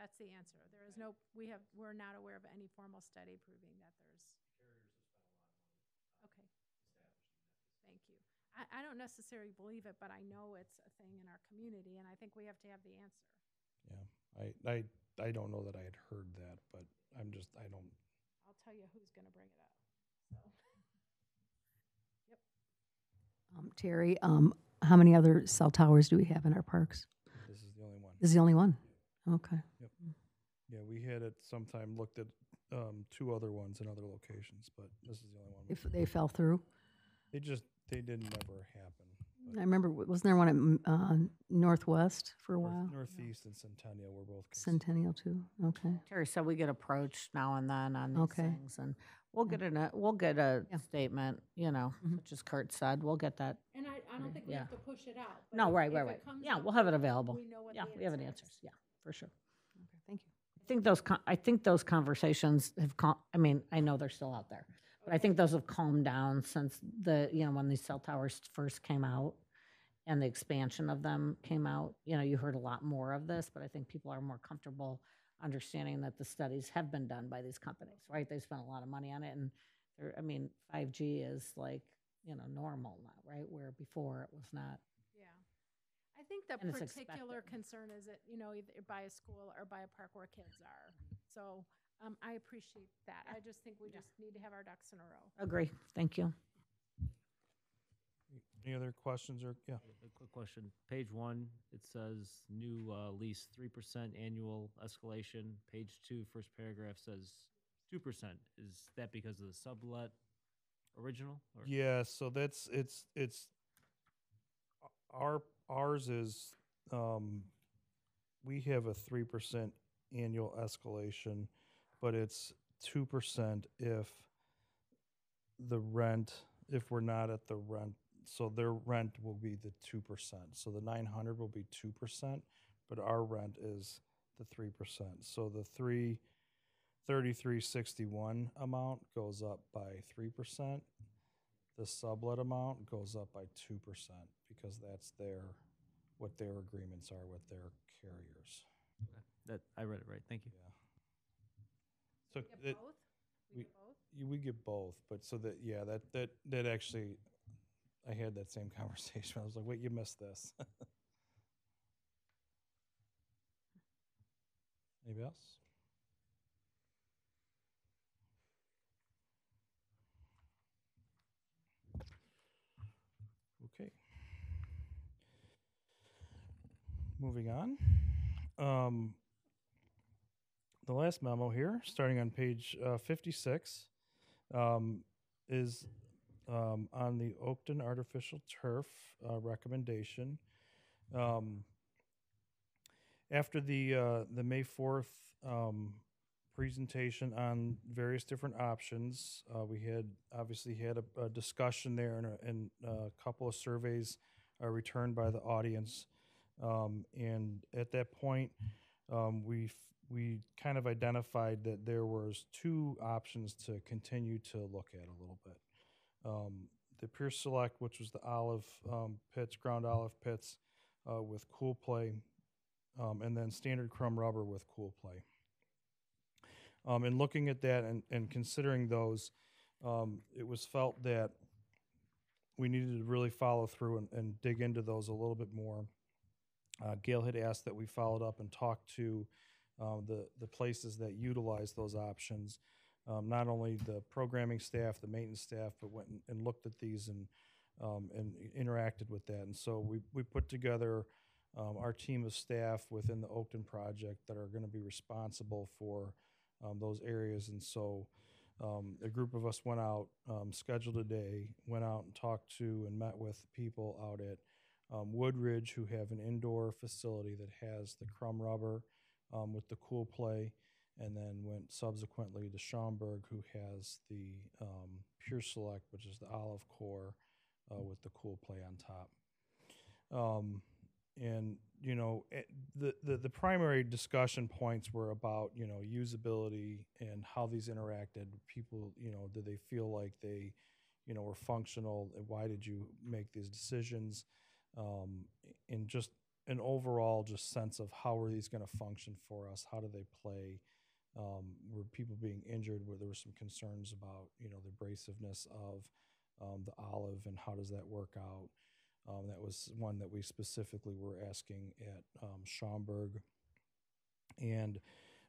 That's the answer. There is no, we have, we're not aware of any formal study proving that there's. Okay. Thank you. I, I don't necessarily believe it, but I know it's a thing in our community, and I think we have to have the answer. yeah. I, I, I don't know that I had heard that, but I'm just, I don't. I'll tell you who's gonna bring it up, so. *laughs* Um, Terry, um, how many other cell towers do we have in our parks? This is the only one. This is the only one? Okay. Yeah, we had at some time looked at um, two other ones in other locations, but this is the only one. we- If they fell through? They just, they didn't ever happen. I remember, w- wasn't there one at mm, uh, Northwest for a North- while? Northeast and Centennial were both. cons- Centennial too, okay. Terry said we get approached now and then on these Okay. things, and we'll Yeah. get an, a- we'll get a Yeah. statement, you know, Mhm. such as Kurt said, we'll get that. And I, I don't think we Yeah. have to push it out. but No, if- right, if right, it right. comes Yeah, up, we'll have it available. We know what Yeah, the we have an answer answers, is. yeah, for sure. Okay, thank you. I think those, con- I think those conversations have, cal- I mean, I know they're still out there, but I think those have calmed down since the, you know, when these cell towers first came out and the expansion of them came out, you know, you heard a lot more of this, but I think people are more comfortable understanding that the studies have been done by these companies, right? They spent a lot of money on it and I mean, 5G is like, you know, normal now, right? Where before it was not. Yeah. I think the And it's particular expected. concern is that, you know, either by a school or by a park where kids are. So, um, I appreciate that. I just think we just need to have our ducks in a row. Agree, thank you. Any other questions or, yeah? A quick question. Page one, it says new uh, lease, three percent annual escalation. Page two, first paragraph says two percent. Is that because of the sublet original? or- Yeah, so that's, it's, it's, our, ours is, um, we have a three percent annual escalation, but it's two percent if the rent if we're not at the rent, so their rent will be the two percent. So the nine hundred will be two percent, but our rent is the three percent. So the three thirty-three sixty-one amount goes up by three percent. The sublet amount goes up by two percent because that's their, what their agreements are with their carriers. That, I read it right, thank you. Yeah. So We Get it- both? We we- get both? You, we get both, but so that, yeah, that, that, that actually, I had that same *laughs* conversation. I was like, wait, you missed this. *laughs* Anybody else? Okay. Moving on. Um, the last memo here, starting on page uh, 56, um, is um, on the Oakton artificial turf uh, recommendation. Um, after the uh, the May 4th um, presentation on various different options, uh, we had obviously had a, a discussion there and a, and a couple of surveys returned by the audience. Um, and at that point, um, we we kind of identified that there was two options to continue to look at a little bit. Um, the Pure Select, which was the olive um, pits, ground olive pits uh, with cool play, um, and then standard crumb rubber with cool play. Um, and looking at that and, and considering those, um, it was felt that we needed to really follow through and, and dig into those a little bit more. Uh, Gail had asked that we followed up and talked to uh, the the places that utilize those options. Um, not only the programming staff, the maintenance staff, but went and, and looked at these and um, and interacted with that. And so we we put together um, our team of staff within the Oakton project that are going to be responsible for um, those areas. And so um, a group of us went out, scheduled a day, went out and talked to and met with people out at um, Woodridge who have an indoor facility that has the crumb rubber um, with the cool play, and then went subsequently to Schaumburg who has the um, Pure Select, which is the olive core uh, with the cool play on top. Um, and you know eh, the, the the primary discussion points were about you know usability and how these interacted. People you know did they feel like they you know were functional? Why did you make these decisions um, and just an overall just sense of how are these going to function for us how do they play um, were people being injured where there were some concerns about you know the abrasiveness of um, the olive and how does that work out um, that was one that we specifically were asking at um, Schaumburg. And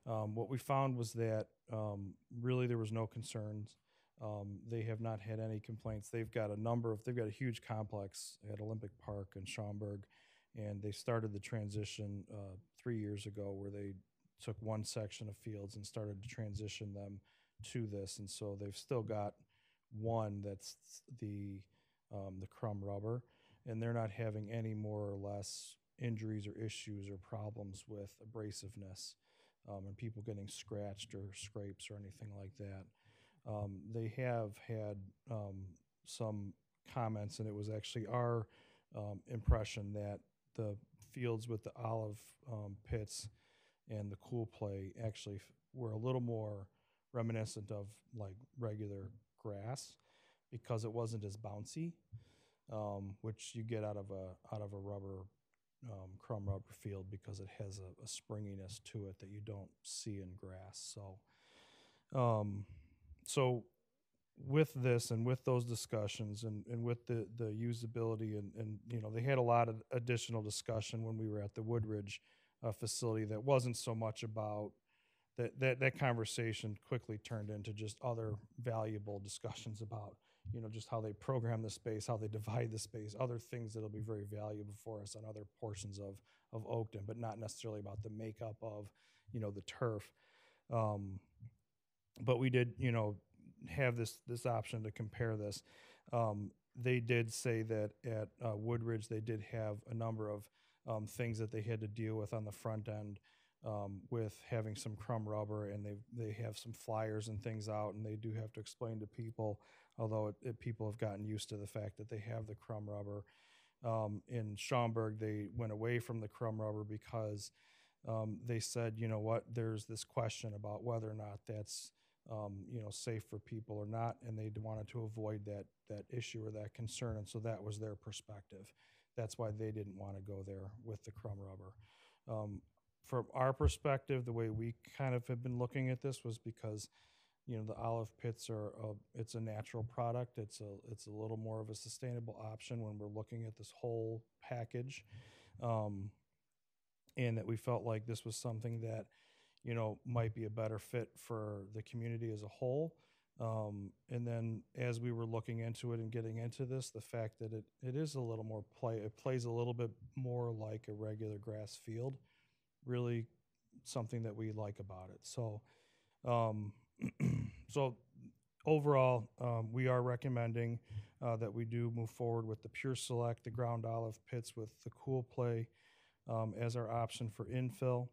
um, what we found was that um, really there was no concerns. Um, they have not had any complaints. They've got a number of, they've got a huge complex at Olympic Park in Schaumburg. And they started the transition uh, three years ago where they took one section of fields and started to transition them to this. And so they've still got one that's the, um, the crumb rubber and they're not having any more or less injuries or issues or problems with abrasiveness um, and people getting scratched or scrapes or anything like that. Um, they have had um, some comments, and it was actually our um, impression that the fields with the olive um, pits and the cool play actually were a little more reminiscent of like regular grass because it wasn't as bouncy um, which you get out of a out of a rubber um, crumb rubber field because it has a, a springiness to it that you don't see in grass. So, um, so with this and with those discussions and, and with the, the usability and, and you know they had a lot of additional discussion when we were at the Woodridge uh, facility that wasn't so much about that, that that conversation quickly turned into just other valuable discussions about you know just how they program the space how they divide the space other things that'll be very valuable for us on other portions of of oakton but not necessarily about the makeup of you know the turf. Um, but we did you know have this this option to compare this um, they did say that at uh, woodridge they did have a number of um, things that they had to deal with on the front end um, with having some crumb rubber, and they they have some flyers and things out, and they do have to explain to people. Although it, it, people have gotten used to the fact that they have the crumb rubber. Um, in Schaumburg, they went away from the crumb rubber because um, they said, you know what, there's this question about whether or not that's um, you know safe for people or not, and they wanted to avoid that that issue or that concern, and so that was their perspective. That's why they didn't want to go there with the crumb rubber. Um, from our perspective, the way we kind of have been looking at this was because, you know, the olive pits are a, it's a natural product. It's a it's a little more of a sustainable option when we're looking at this whole package, um, and that we felt like this was something that, you know, might be a better fit for the community as a whole. Um, and then as we were looking into it and getting into this, the fact that it, it is a little more play, it plays a little bit more like a regular grass field, really something that we like about it. So, um, *clears throat* so overall, um, we are recommending uh, that we do move forward with the Pure Select, the ground olive pits with the Cool Play um, as our option for infill.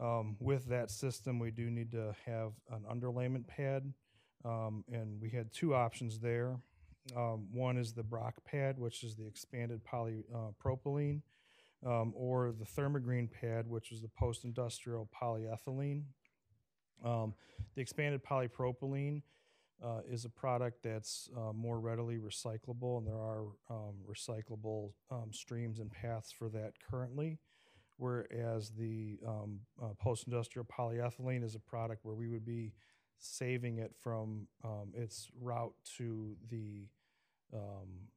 Um, with that system, we do need to have an underlayment pad um, and we had two options there. Um, one is the Brock pad, which is the expanded polypropylene, uh, um, or the Thermogreen pad, which is the post-industrial polyethylene. Um, the expanded polypropylene uh, is a product that's uh, more readily recyclable, and there are um, recyclable streams and paths for that currently. Whereas the uh, post-industrial polyethylene is a product where we would be saving it from um, its route to the um,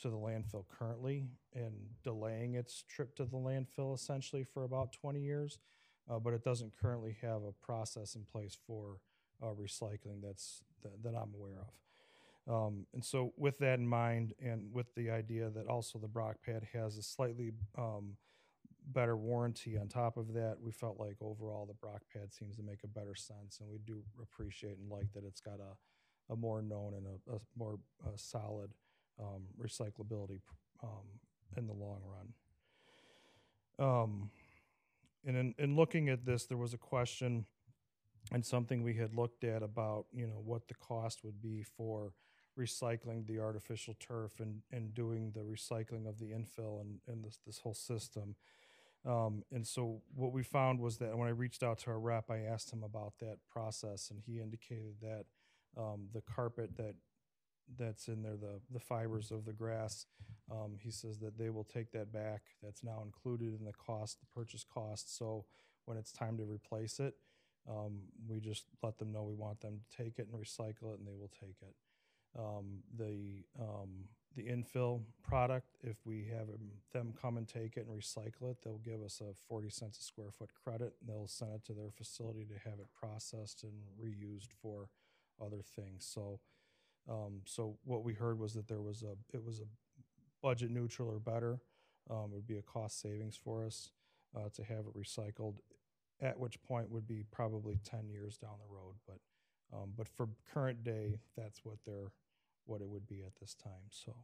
to the landfill currently and delaying its trip to the landfill essentially for about 20 years, uh, but it doesn't currently have a process in place for uh, recycling that's that, that, I'm aware of. Um, and so, with that in mind, and with the idea that also the Brock pad has a slightly um, better warranty on top of that. We felt like overall the Brock pad seems to make a better sense, and we do appreciate and like that it's got a, a more known and a, a more uh, solid um, recyclability um, in the long run. Um, and in, in looking at this, there was a question and something we had looked at about you know what the cost would be for recycling the artificial turf and, and doing the recycling of the infill and, and this, this whole system. Um, and so what we found was that when I reached out to our rep, I asked him about that process, and he indicated that um, the carpet that that's in there, the the fibers of the grass, um, he says that they will take that back. That's now included in the cost, the purchase cost. So when it's time to replace it, um, we just let them know we want them to take it and recycle it, and they will take it. Um, the um, the infill product, if we have them come and take it and recycle it, they'll give us a 40 cents a square foot credit. And they'll send it to their facility to have it processed and reused for other things. So, um, so what we heard was that there was a it was a budget neutral or better. Um, it would be a cost savings for us uh, to have it recycled. At which point would be probably 10 years down the road, but um, but for current day, that's what they're what it would be at this time. So,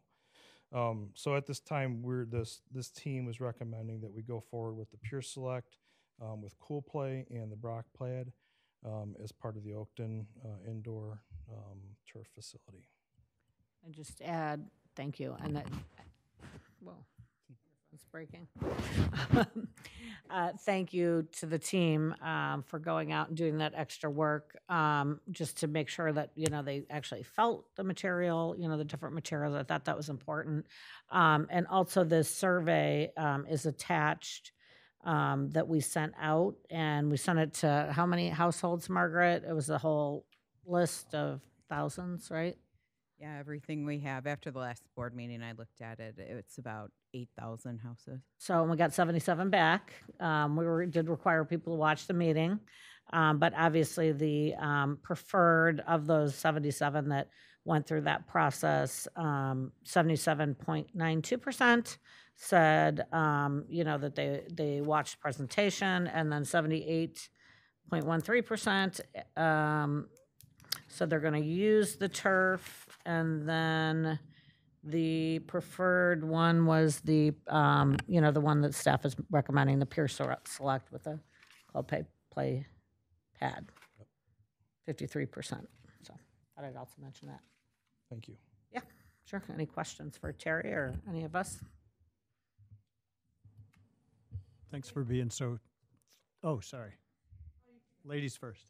um, so at this time, we're this this team is recommending that we go forward with the Pure Select, um, with Cool Play and the Brock Plaid um, as part of the Oakton uh, indoor um, turf facility. And just add, thank you, and that, well, it's breaking. *laughs* uh, thank you to the team um, for going out and doing that extra work, um, just to make sure that you know they actually felt the material, you know, the different materials. I thought that was important, um, and also this survey um, is attached um, that we sent out, and we sent it to how many households, Margaret? It was a whole list of thousands, right? Yeah, everything we have. After the last board meeting, I looked at it. It's about 8,000 houses. So we got 77 back. Um, we were, did require people to watch the meeting. Um, but obviously, the um, preferred of those 77 that went through that process, um, 77.92% said, um, you know, that they, they watched the presentation, and then 78.13% said they're going to use the turf, and then the preferred one was the, um, you know, the one that staff is recommending, the Pure Select with the club pay, play pad. Fifty-three percent, so thought I'd also mention that. Thank you. Yeah, sure. Any questions for Terry or any of us? Thanks for being so, oh, sorry. Ladies first.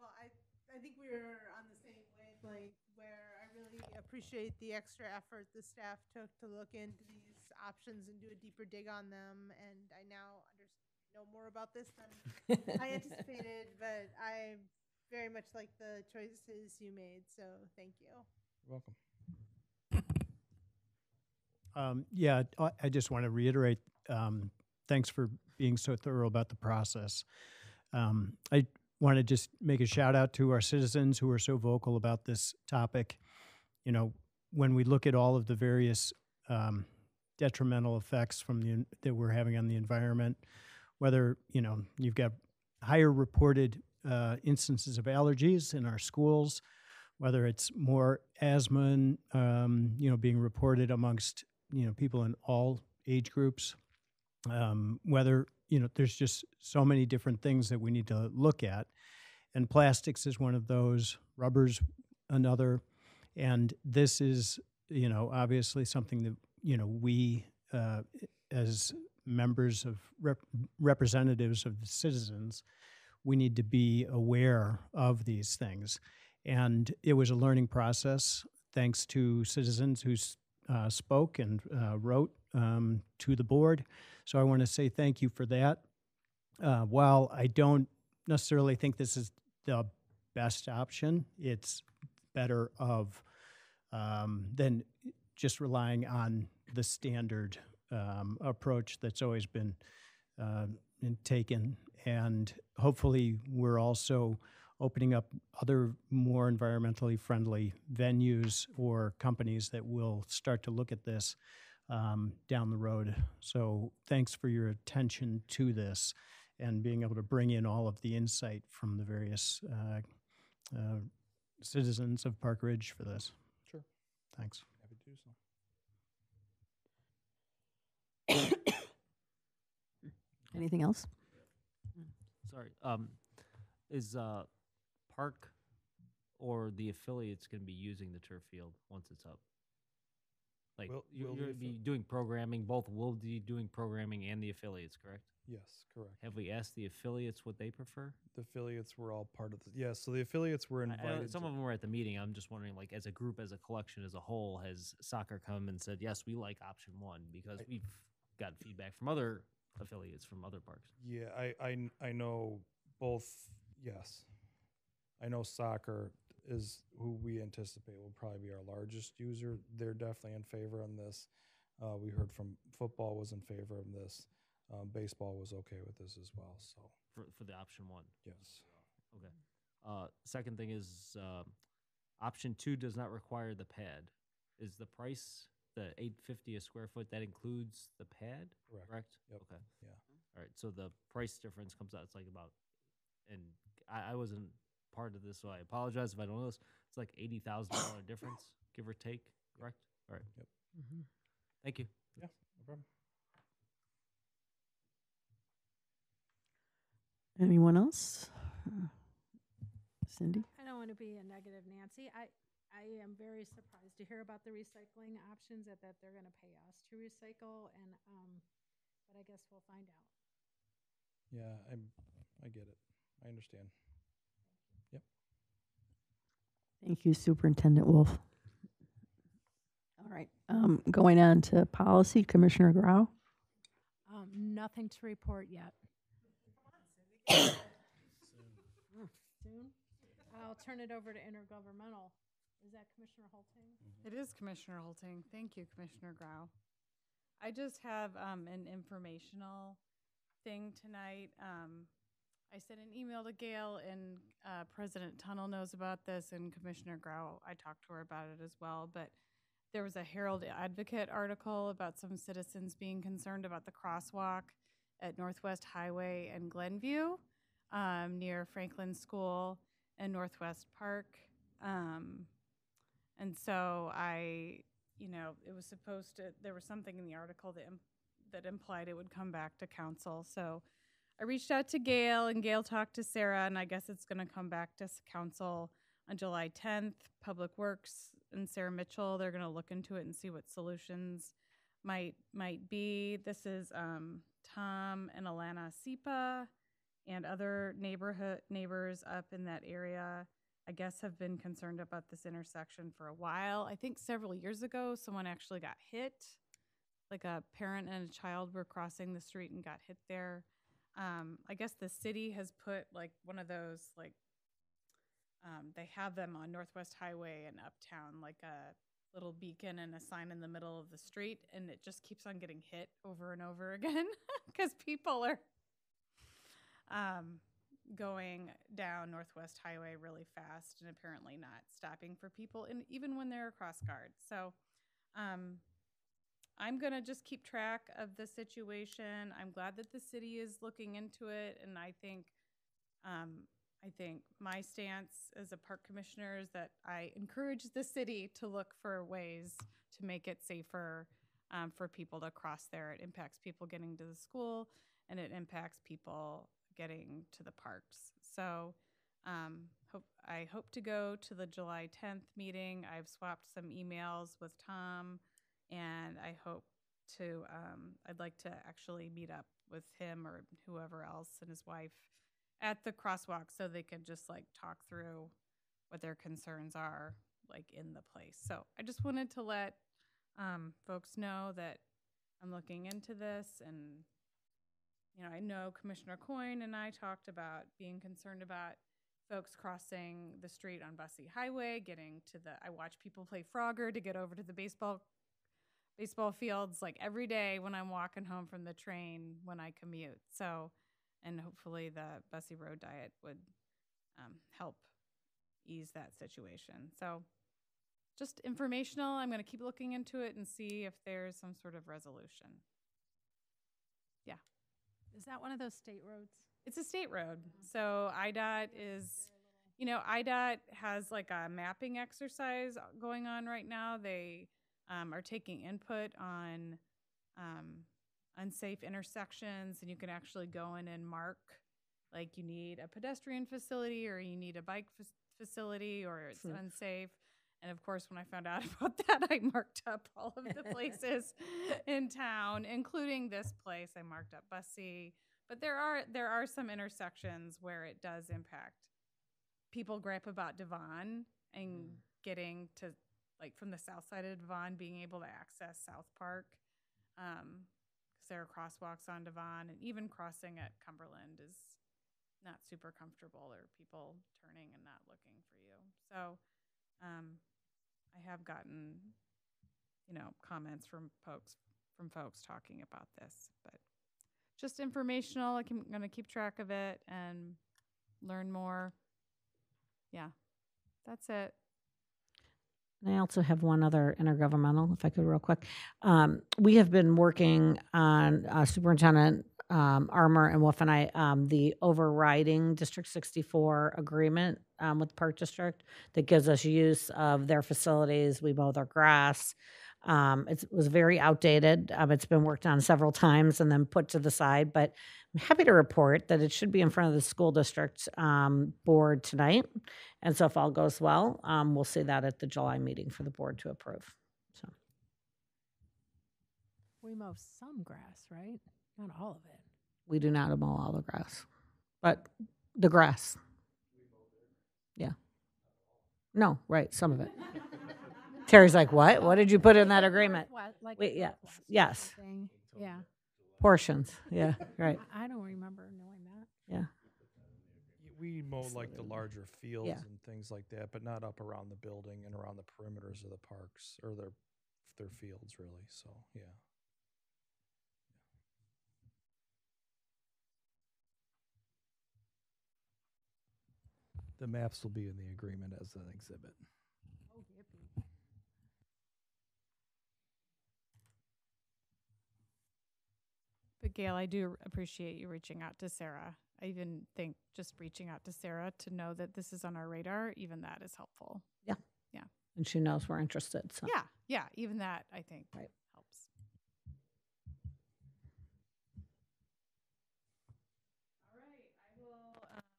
Well, I, I think we're on the same wavelength where I really appreciate the extra effort the staff took to look into these options and do a deeper dig on them. And I now under, know more about this than I *laughs* anticipated, but I very much like the choices you made. So thank you. You're welcome. Um, yeah, I, I just want to reiterate, um, thanks for being so thorough about the process. Um, I want to just make a shout out to our citizens who are so vocal about this topic. You know, when we look at all of the various um, detrimental effects from the that we're having on the environment, whether you know you've got higher reported uh, instances of allergies in our schools, whether it's more asthma, um, you know, being reported amongst you know people in all age groups, um, whether you know there's just so many different things that we need to look at, and plastics is one of those, rubbers another, and this is you know obviously something that you know we uh, as members of rep- representatives of the citizens we need to be aware of these things. And it was a learning process thanks to citizens who uh, spoke and uh, wrote um, to the board. So i want to say thank you for that. Uh, while i don't necessarily think this is the best option it's better of um, than just relying on the standard um, approach that's always been uh, taken. And hopefully, we're also opening up other more environmentally friendly venues or companies that will start to look at this um, down the road. So, thanks for your attention to this and being able to bring in all of the insight from the various uh, uh, citizens of Park Ridge for this. Sure. Thanks. Happy to do so. *coughs* Anything else? Sorry. Um, is uh, Park or the affiliates going to be using the turf field once it's up? Like Will- you, will you're the going to be affi- doing programming. Both will be doing programming and the affiliates, correct? Yes, correct. Have we asked the affiliates what they prefer? The affiliates were all part of the, yeah, so the affiliates were invited. some to- of them were at the meeting. I'm just wondering, like, as a group, as a collection, as a whole, has soccer come and said, yes, we like option one because I- we've got feedback from other affiliates from other parks. Yeah, I, I, I know both, yes. I know soccer is who we anticipate will probably be our largest user. They're definitely in favor on this. Uh, we heard from football was in favor of this. Um, baseball was okay with this as well, so, for, for the option one. yes. Okay. Uh, second thing is, um, option two does not require the pad. Is the price the eight fifty a square foot? That includes the pad, Correct. correct? Yep. Okay. Yeah. All right. So the price difference comes out. It's like about, and I, I wasn't part of this, so I apologize if I don't know this. It's like eighty thousand dollar difference, give or take. Correct. All right. Yep. Thank you. Yeah, no problem. Anyone else? Cindy? I don't want to be a negative Nancy. I, I am very surprised to hear about the recycling options that, that they're going to pay us to recycle and, um, but I guess we'll find out. Yeah, I'm, I get it. I understand. Yep. Thank you, Superintendent Wolf. All right, um, going on to policy, Commissioner Grau. Um, nothing to report yet. Soon? I'll turn it over to intergovernmental. Is that Commissioner Holting? It is Commissioner Holting. Thank you, Commissioner Grau. I just have um, an informational thing tonight. Um, I sent an email to Gail, and uh, President Tunnel knows about this, and Commissioner Grau, I talked to her about it as well. But there was a Herald Advocate article about some citizens being concerned about the crosswalk at Northwest Highway and Glenview um, near Franklin School and Northwest Park. Um, and so I, you know, it was supposed to, there was something in the article that, that implied it would come back to council. So I reached out to Gail, and Gail talked to Sarah, and I guess it's going to come back to council on July 10th. Public Works and Sarah Mitchell, they're going to look into it and see what solutions might might be. This is um, Tom and Alana Sipa and other neighborhood neighbors up in that area. I guess have been concerned about this intersection for a while. I think several years ago, someone actually got hit. Like a parent and a child were crossing the street and got hit there. Um, I guess the city has put like one of those like um, they have them on Northwest Highway and Uptown, like a little beacon and a sign in the middle of the street, and it just keeps on getting hit over and over again *laughs* because people are um, going down Northwest Highway really fast and apparently not stopping for people, and even when they're across guard. So, um, I'm gonna just keep track of the situation. I'm glad that the city is looking into it, and I think, um, I think my stance as a park commissioner is that I encourage the city to look for ways to make it safer um, for people to cross there. It impacts people getting to the school, and it impacts people getting to the parks. So, um, hope I hope to go to the July 10th meeting. I've swapped some emails with Tom and I hope to. Um, I'd like to actually meet up with him or whoever else and his wife at the crosswalk so they can just like talk through what their concerns are, like in the place. So I just wanted to let um, folks know that I'm looking into this and. You know, I know Commissioner Coyne and I talked about being concerned about folks crossing the street on Busse Highway, getting to the. I watch people play Frogger to get over to the baseball baseball fields like every day when I'm walking home from the train when I commute. So, and hopefully the Busse Road Diet would um, help ease that situation. So, just informational. I'm going to keep looking into it and see if there's some sort of resolution. Yeah. Is that one of those state roads? It's a state road. So IDOT is, you know, IDOT has like a mapping exercise going on right now. They um, are taking input on um, unsafe intersections, and you can actually go in and mark, like you need a pedestrian facility or you need a bike fac- facility or it's unsafe. And of course, when I found out *laughs* about that, I marked up all of the places *laughs* in town, including this place. I marked up Busse, but there are there are some intersections where it does impact. People gripe about Devon and getting to like from the south side of Devon, being able to access South Park, um, there are crosswalks on Devon, and even crossing at Cumberland is not super comfortable, or people turning and not looking for you. So, um, I have gotten, you know, comments from folks from folks talking about this, but just informational. I'm going to keep track of it and learn more. Yeah, that's it. And I also have one other intergovernmental, if I could, real quick. Um, we have been working on uh, Superintendent um, Armour and Wolf and I, um, the overriding District 64 agreement um, with Park District that gives us use of their facilities. We mow their grass. Um, it was very outdated. Um, it's been worked on several times and then put to the side, but I'm happy to report that it should be in front of the school district um, board tonight. And so if all goes well, um, we'll see that at the July meeting for the board to approve. So, We mow some grass, right? Not all of it. we do not mow all the grass, but the grass. Yeah. No, right, some of it. *laughs* Terry's like, what? What did you put in that agreement? What, like Wait, yeah, yes, something? Yeah. portions, yeah, *laughs* right, I I don't remember knowing that. yeah. We mow like the larger fields Yeah. and things like that, but not up around the building and around the perimeters of the parks or their their fields really. So yeah. The maps will be in the agreement as an exhibit. But Gail, I do appreciate you reaching out to Sarah. I even think just reaching out to Sarah to know that this is on our radar, even that is helpful. Yeah. Yeah. And she knows we're interested, so. Yeah, yeah, even that I think Right. helps.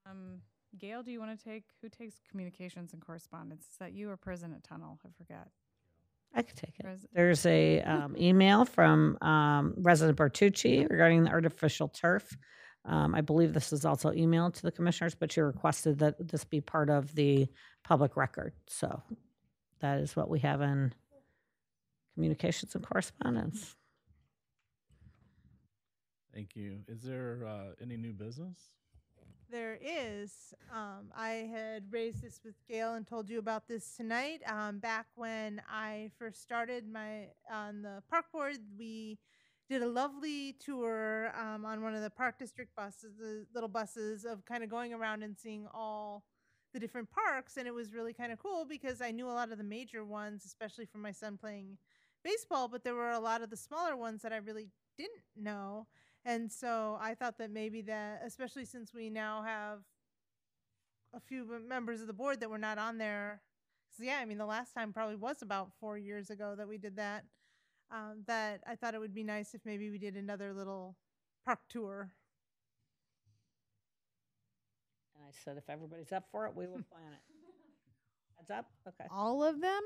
Um, Gail, do you want to take, who takes communications and correspondence? Is that you or President Tunnel? I forgot. I could take it. Pres- There's a um, *laughs* email from um, resident Bertucci regarding the artificial turf. Um, I believe this is also emailed to the commissioners, but you requested that this be part of the public record. So that is what we have in communications and correspondence. Thank you. Is there uh, any new business? There is. Um, I had raised this with Gail and told you about this tonight. Um, back when I first started my on the park board, we did a lovely tour um, on one of the park district buses, the little buses, of kind of going around and seeing all the different parks, and it was really kind of cool because I knew a lot of the major ones, especially from my son playing baseball, but there were a lot of the smaller ones that I really didn't know. And so I thought that maybe that, especially since we now have a few members of the board that were not on there. So yeah, I mean, the last time probably was about four years ago that we did that. Um, that I thought it would be nice if maybe we did another little park tour. And I said, if everybody's up for it, we will *laughs* plan it. Heads up? Okay. All of them?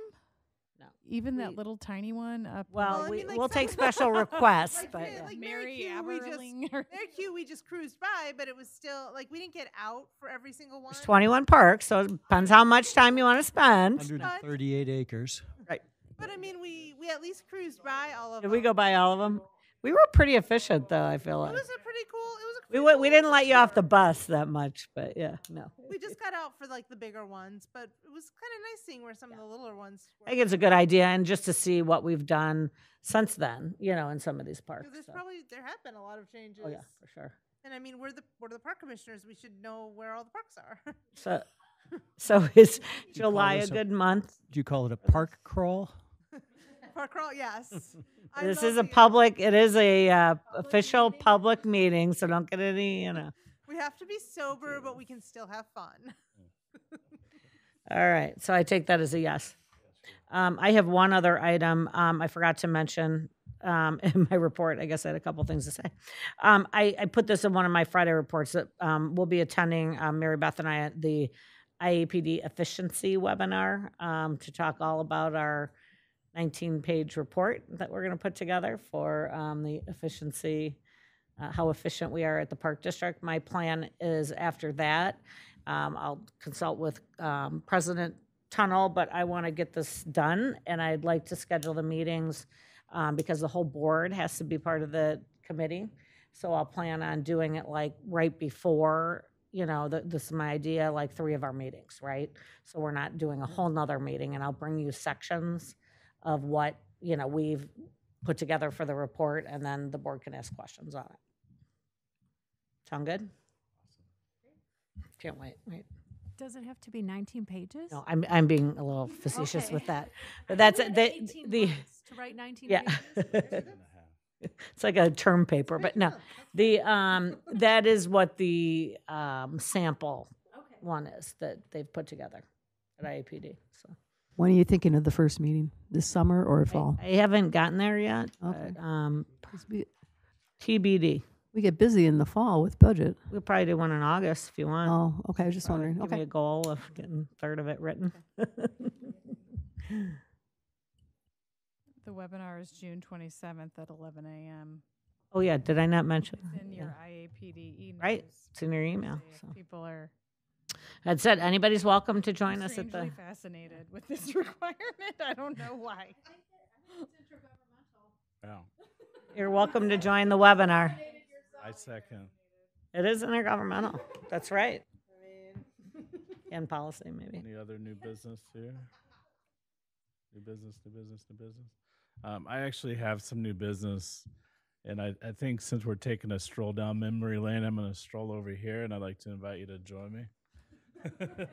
No. Even We- that little tiny one up. Well, Well, I we, mean, like we'll take special *laughs* requests, Like, but Mary- yeah. like Mary Mary Q, we just Mary Q, we just cruised by, but it was still like we didn't get out for every single one. there's 21 parks, so it depends how much time you want to spend. 138 acres. Right. But I mean, we we at least cruised by all of Did them. we go by all of them? We were pretty efficient, though. I feel like It like was a pretty cool. It was a we pretty cool we didn't let you off the bus that much, but yeah, no. We just got out for like the bigger ones, but it was kind of nice seeing where some of the littler ones. I think it's a good idea, and just to see what we've done since then, you know, in some of these parks. There's so. probably there have been a lot of changes. Oh yeah, for sure. And I mean, we're the we're the park commissioners. We should know where all the parks are. So, so is July a this a- good month? Do you call it a park crawl? Yes. *laughs* This is a the- public. It is a uh, official public meeting, so don't get any, you know. We have to be sober, but we can still have fun. *laughs* All right, so I take that as a yes. Um, I have one other item, um, I forgot to mention, um, *laughs* in my report, I guess I had a couple things to say. Um, I, I put this in one of my Friday reports that, um, we'll be attending, um, Mary Beth and I at the IAPD efficiency webinar, um, to talk all about our nineteen-page report that we're gonna put together for, um, the efficiency, uh, how efficient we are at the Park District. My plan is after that, um, I'll consult with um, President Tunnel, but I want to get this done, and I'd like to schedule the meetings um, because the whole board has to be part of the committee. So I'll plan on doing it like right before, you know, th- this is my idea, like three of our meetings, right? So we're not doing a whole nother meeting, and I'll bring you sections of what, you know, we've put together for the report, and then the board can ask questions on it. Sound good? Can't wait, right? Does it have to be 19 pages? No, I'm, I'm being a little facetious Okay. with that. *laughs* But that's, the, 18 the, to write 19 yeah. pages. *laughs* It's like a term paper, but no. The, um, that is what the, um, sample one is that they've put together at IAPD, so. When are you thinking of the first meeting? This summer or fall? I haven't gotten there yet, Okay. but, um, 'Cause we, TBD. we get busy in the fall with budget. We'll probably do one in August if you want. Oh, okay. I was just Probably wondering. Give me Okay. a goal of getting a third of it written. *laughs* The webinar is June 27th at 11 a.m. Oh, yeah, did I not mention? It's in Yeah. your IAPD e-news. Right, it's in your email, if so. People are That's it, anybody's welcome to join us at the. fascinated with this *laughs* requirement. I don't know why. Yeah, You're welcome to join the webinar. I second. It is intergovernmental. That's right. And policy, maybe. Any other new business here? New business, new business, new business. Um, I actually have some new business, and I, I think since we're taking a stroll down memory lane, I'm going to stroll over here, and I'd like to invite you to join me. I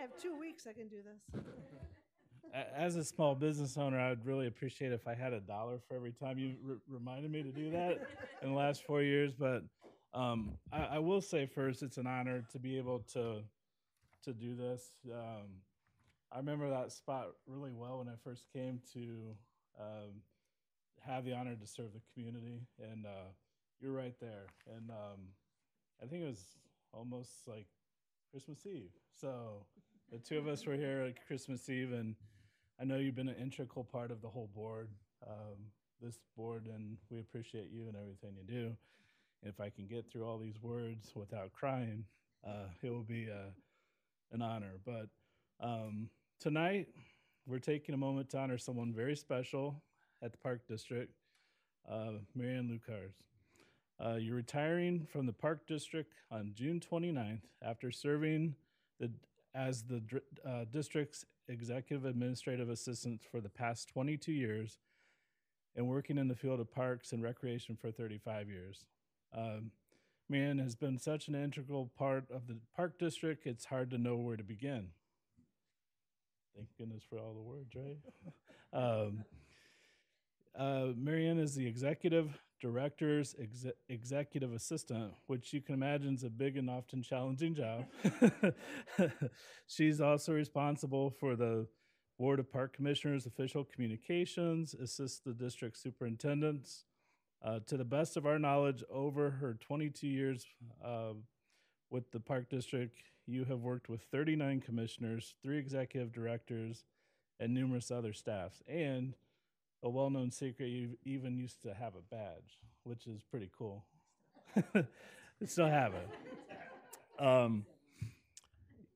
have two weeks I can do this. *laughs* as a small business owner, I'd really appreciate if I had a dollar for every time you r- reminded me to do that in the last four years. But um, I, I will say first, it's an honor to be able to to do this. Um, I remember that spot really well when I first came to um, have the honor to serve the community, and uh, you're right there. And um, I think it was almost like Christmas Eve. So the two of us were here at Christmas Eve, and I know you've been an integral part of the whole board, um, this board, and we appreciate you and everything you do. If I can get through all these words without crying, uh, it will be uh, an honor. But um, tonight, we're taking a moment to honor someone very special at the Park District, uh, Marianne Lucars. Uh, you're retiring from the Park District on June 29th after serving the, as the uh, district's executive administrative assistant for the past 22 years and working in the field of parks and recreation for 35 years. Um, has been such an integral part of the Park District, it's hard to know where to begin. Thank goodness for all the words, right? *laughs* um, uh, Marianne is the executive director's exe- executive assistant, which you can imagine is a big and often challenging job. *laughs* She's also responsible for the Board of Park Commissioners' official communications, assists the district superintendents. Uh, to the best of our knowledge, over her 22 years uh, with the Park District, you have worked with 39 commissioners, three executive directors, and numerous other staffs. And a well known secret, you even used to have a badge, which is pretty cool. *laughs* Still have it. Um,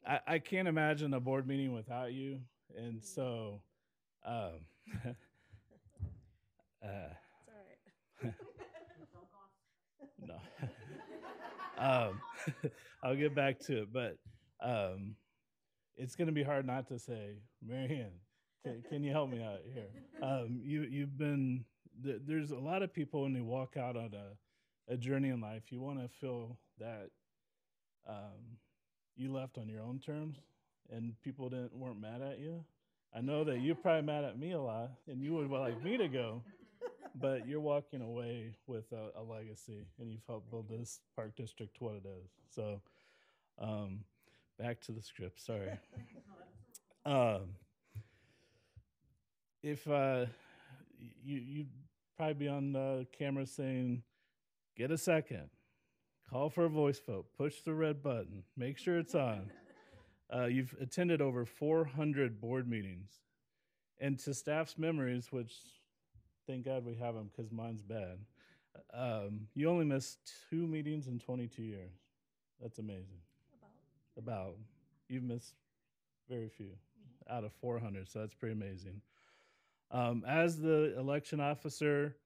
I, I can't imagine a board meeting without you. And so, um, *laughs* uh, *laughs* no. um, I'll get back to it, but um, it's going to be hard not to say, Marianne, can, can you help me out here? Um, you you've been th- there's a lot of people when they walk out on a, a journey in life, you want to feel that um, you left on your own terms and people didn't weren't mad at you. I know that you're probably mad at me a lot, and you would like me to go, but you're walking away with a, a legacy, and you've helped build this park district to what it is. So, um, back to the script. Sorry. *laughs* Um, if uh, you you'd probably be on the camera saying, "Get a second, call for a voice vote, push the red button, make sure it's on." *laughs* Uh, you've attended over 400 board meetings, and to staff's memories, which thank God we have them because mine's bad. Um, you only missed two meetings in 22 years. That's amazing. About. About. You've missed very few out of 400, so that's pretty amazing. Um, as the election officer,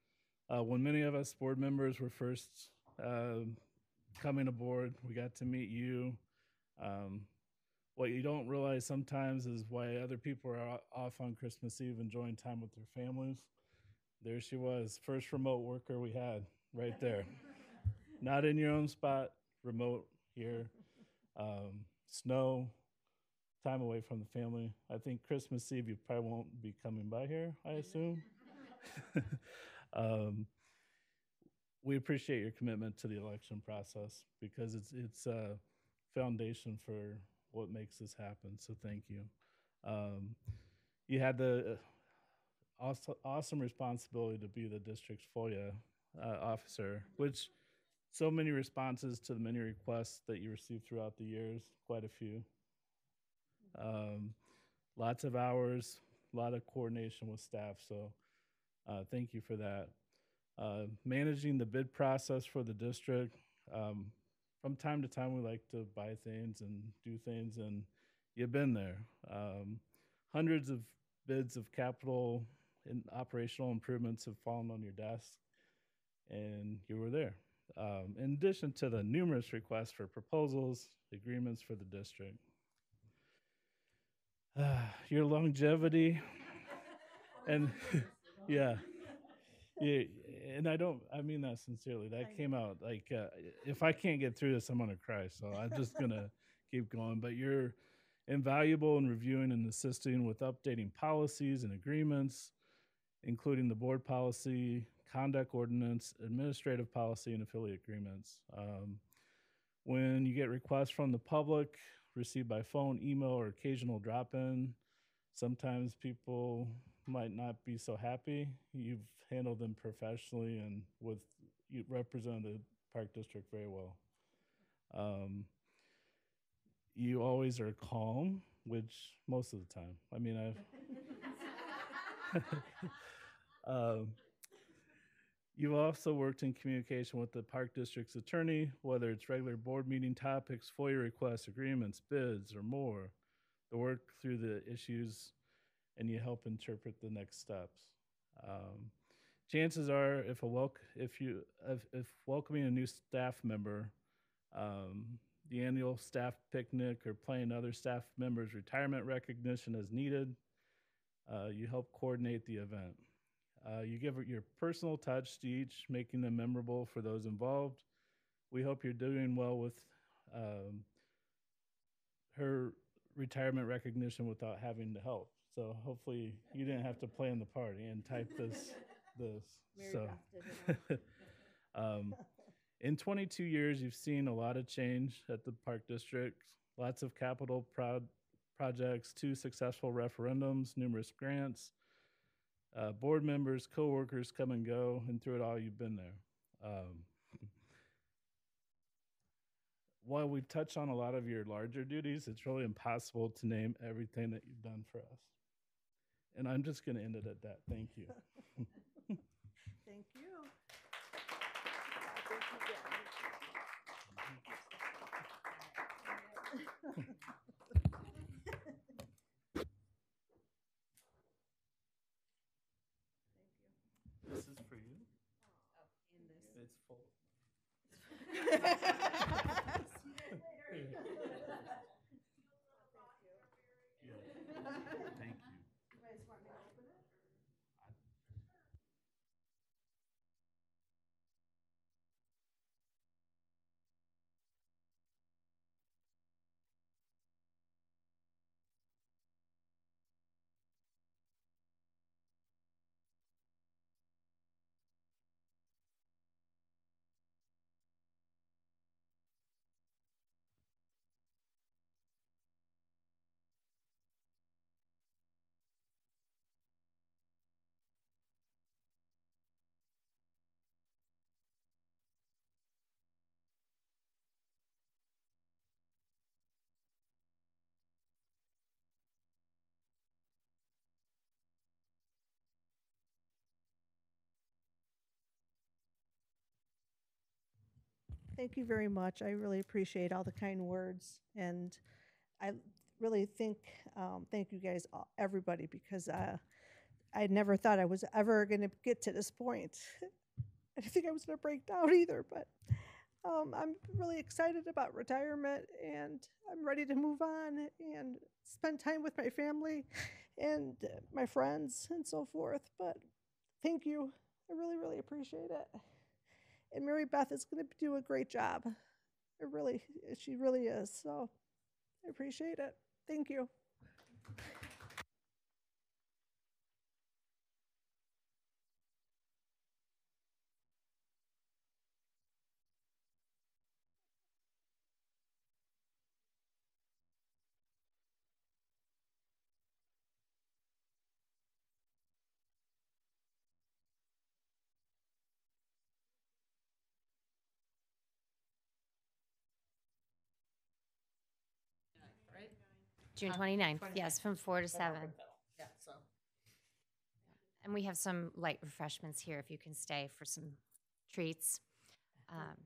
uh, when many of us board members were first um coming aboard, we got to meet you. Um, what you don't realize sometimes is why other people are off on Christmas Eve enjoying time with their families. There she was, first remote worker we had right there. Not in your own spot, remote here. Um, snow, time away from the family. I think Christmas Eve you probably won't be coming by here, I assume. *laughs* um, we appreciate your commitment to the election process because it's it's a foundation for what makes this happen. So thank you. Um, you had the uh, awesome, awesome responsibility to be the district's FOIA uh, officer, which so many responses to the many requests that you received throughout the years, quite a few. Um, lots of hours, a lot of coordination with staff. So uh, thank you for that. Uh, managing the bid process for the district. Um, from time to time, we like to buy things and do things, and you've been there. Um, hundreds of bids of capital and operational improvements have fallen on your desk, and you were there. Um, in addition to the numerous requests for proposals, agreements for the district. *sighs* your longevity and *laughs* yeah. Yeah and i don't i mean that sincerely. That came out like uh, if i can't get through this i'm gonna cry so i'm just gonna *laughs* keep going. But you're invaluable in reviewing and assisting with updating policies and agreements, including the board policy, conduct ordinance, administrative policy, and affiliate agreements. Um, when you get requests from the public, received by phone, email, or occasional drop-in, sometimes people might not be so happy. You've handled them professionally and with you represent the park district very well. Um, you always are calm, which most of the time. I mean, I've. *laughs* *laughs* um, You've also worked in communication with the Park District's attorney, whether it's regular board meeting topics, FOIA requests, agreements, bids, or more. To work through the issues and you help interpret the next steps. Um, chances are, if a welc- if you if, if welcoming a new staff member, um, the annual staff picnic or planning other staff members' retirement recognition as needed, uh, you help coordinate the event. Uh, you give your personal touch to each, making them memorable for those involved. We hope you're doing well with um, her retirement recognition without having to help. So hopefully you didn't have to plan the party and type this *laughs* this. so *laughs* um, in 22 years, you've seen a lot of change at the park district. Lots of capital proud projects, two successful referendums, numerous grants uh, board members, coworkers come and go, and through it all, you've been there. Um, while we've touched on a lot of your larger duties, it's really impossible to name everything that you've done for us. And I'm just going to end it at that. Thank you. *laughs* Thank you very much. I really appreciate all the kind words. And I really think, um, thank you guys, all- everybody, because uh, I never thought I was ever going to get to this point. *laughs* I didn't think I was going to break down either, but um, I'm really excited about retirement and I'm ready to move on and spend time with my family and my friends and so forth. But thank you. I really, really appreciate it and Mary Beth is going to do a great job. It really, she really is. So I appreciate it. Thank you. June 29th, yes, from 4 to 7. Yeah, so. And we have some light refreshments here if you can stay for some treats. Um,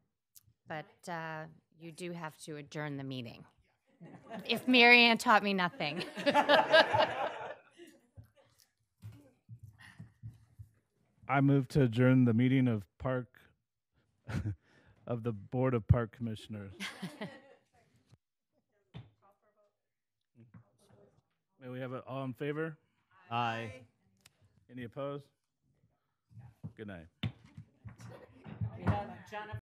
But uh, you do have to adjourn the meeting. If Mary Ann taught me nothing. *laughs* I move to adjourn the meeting of Park, *laughs* of the Board of Park Commissioners. *laughs* May we have it all in favor? Aye. Any opposed? Good night. We have Jennifer.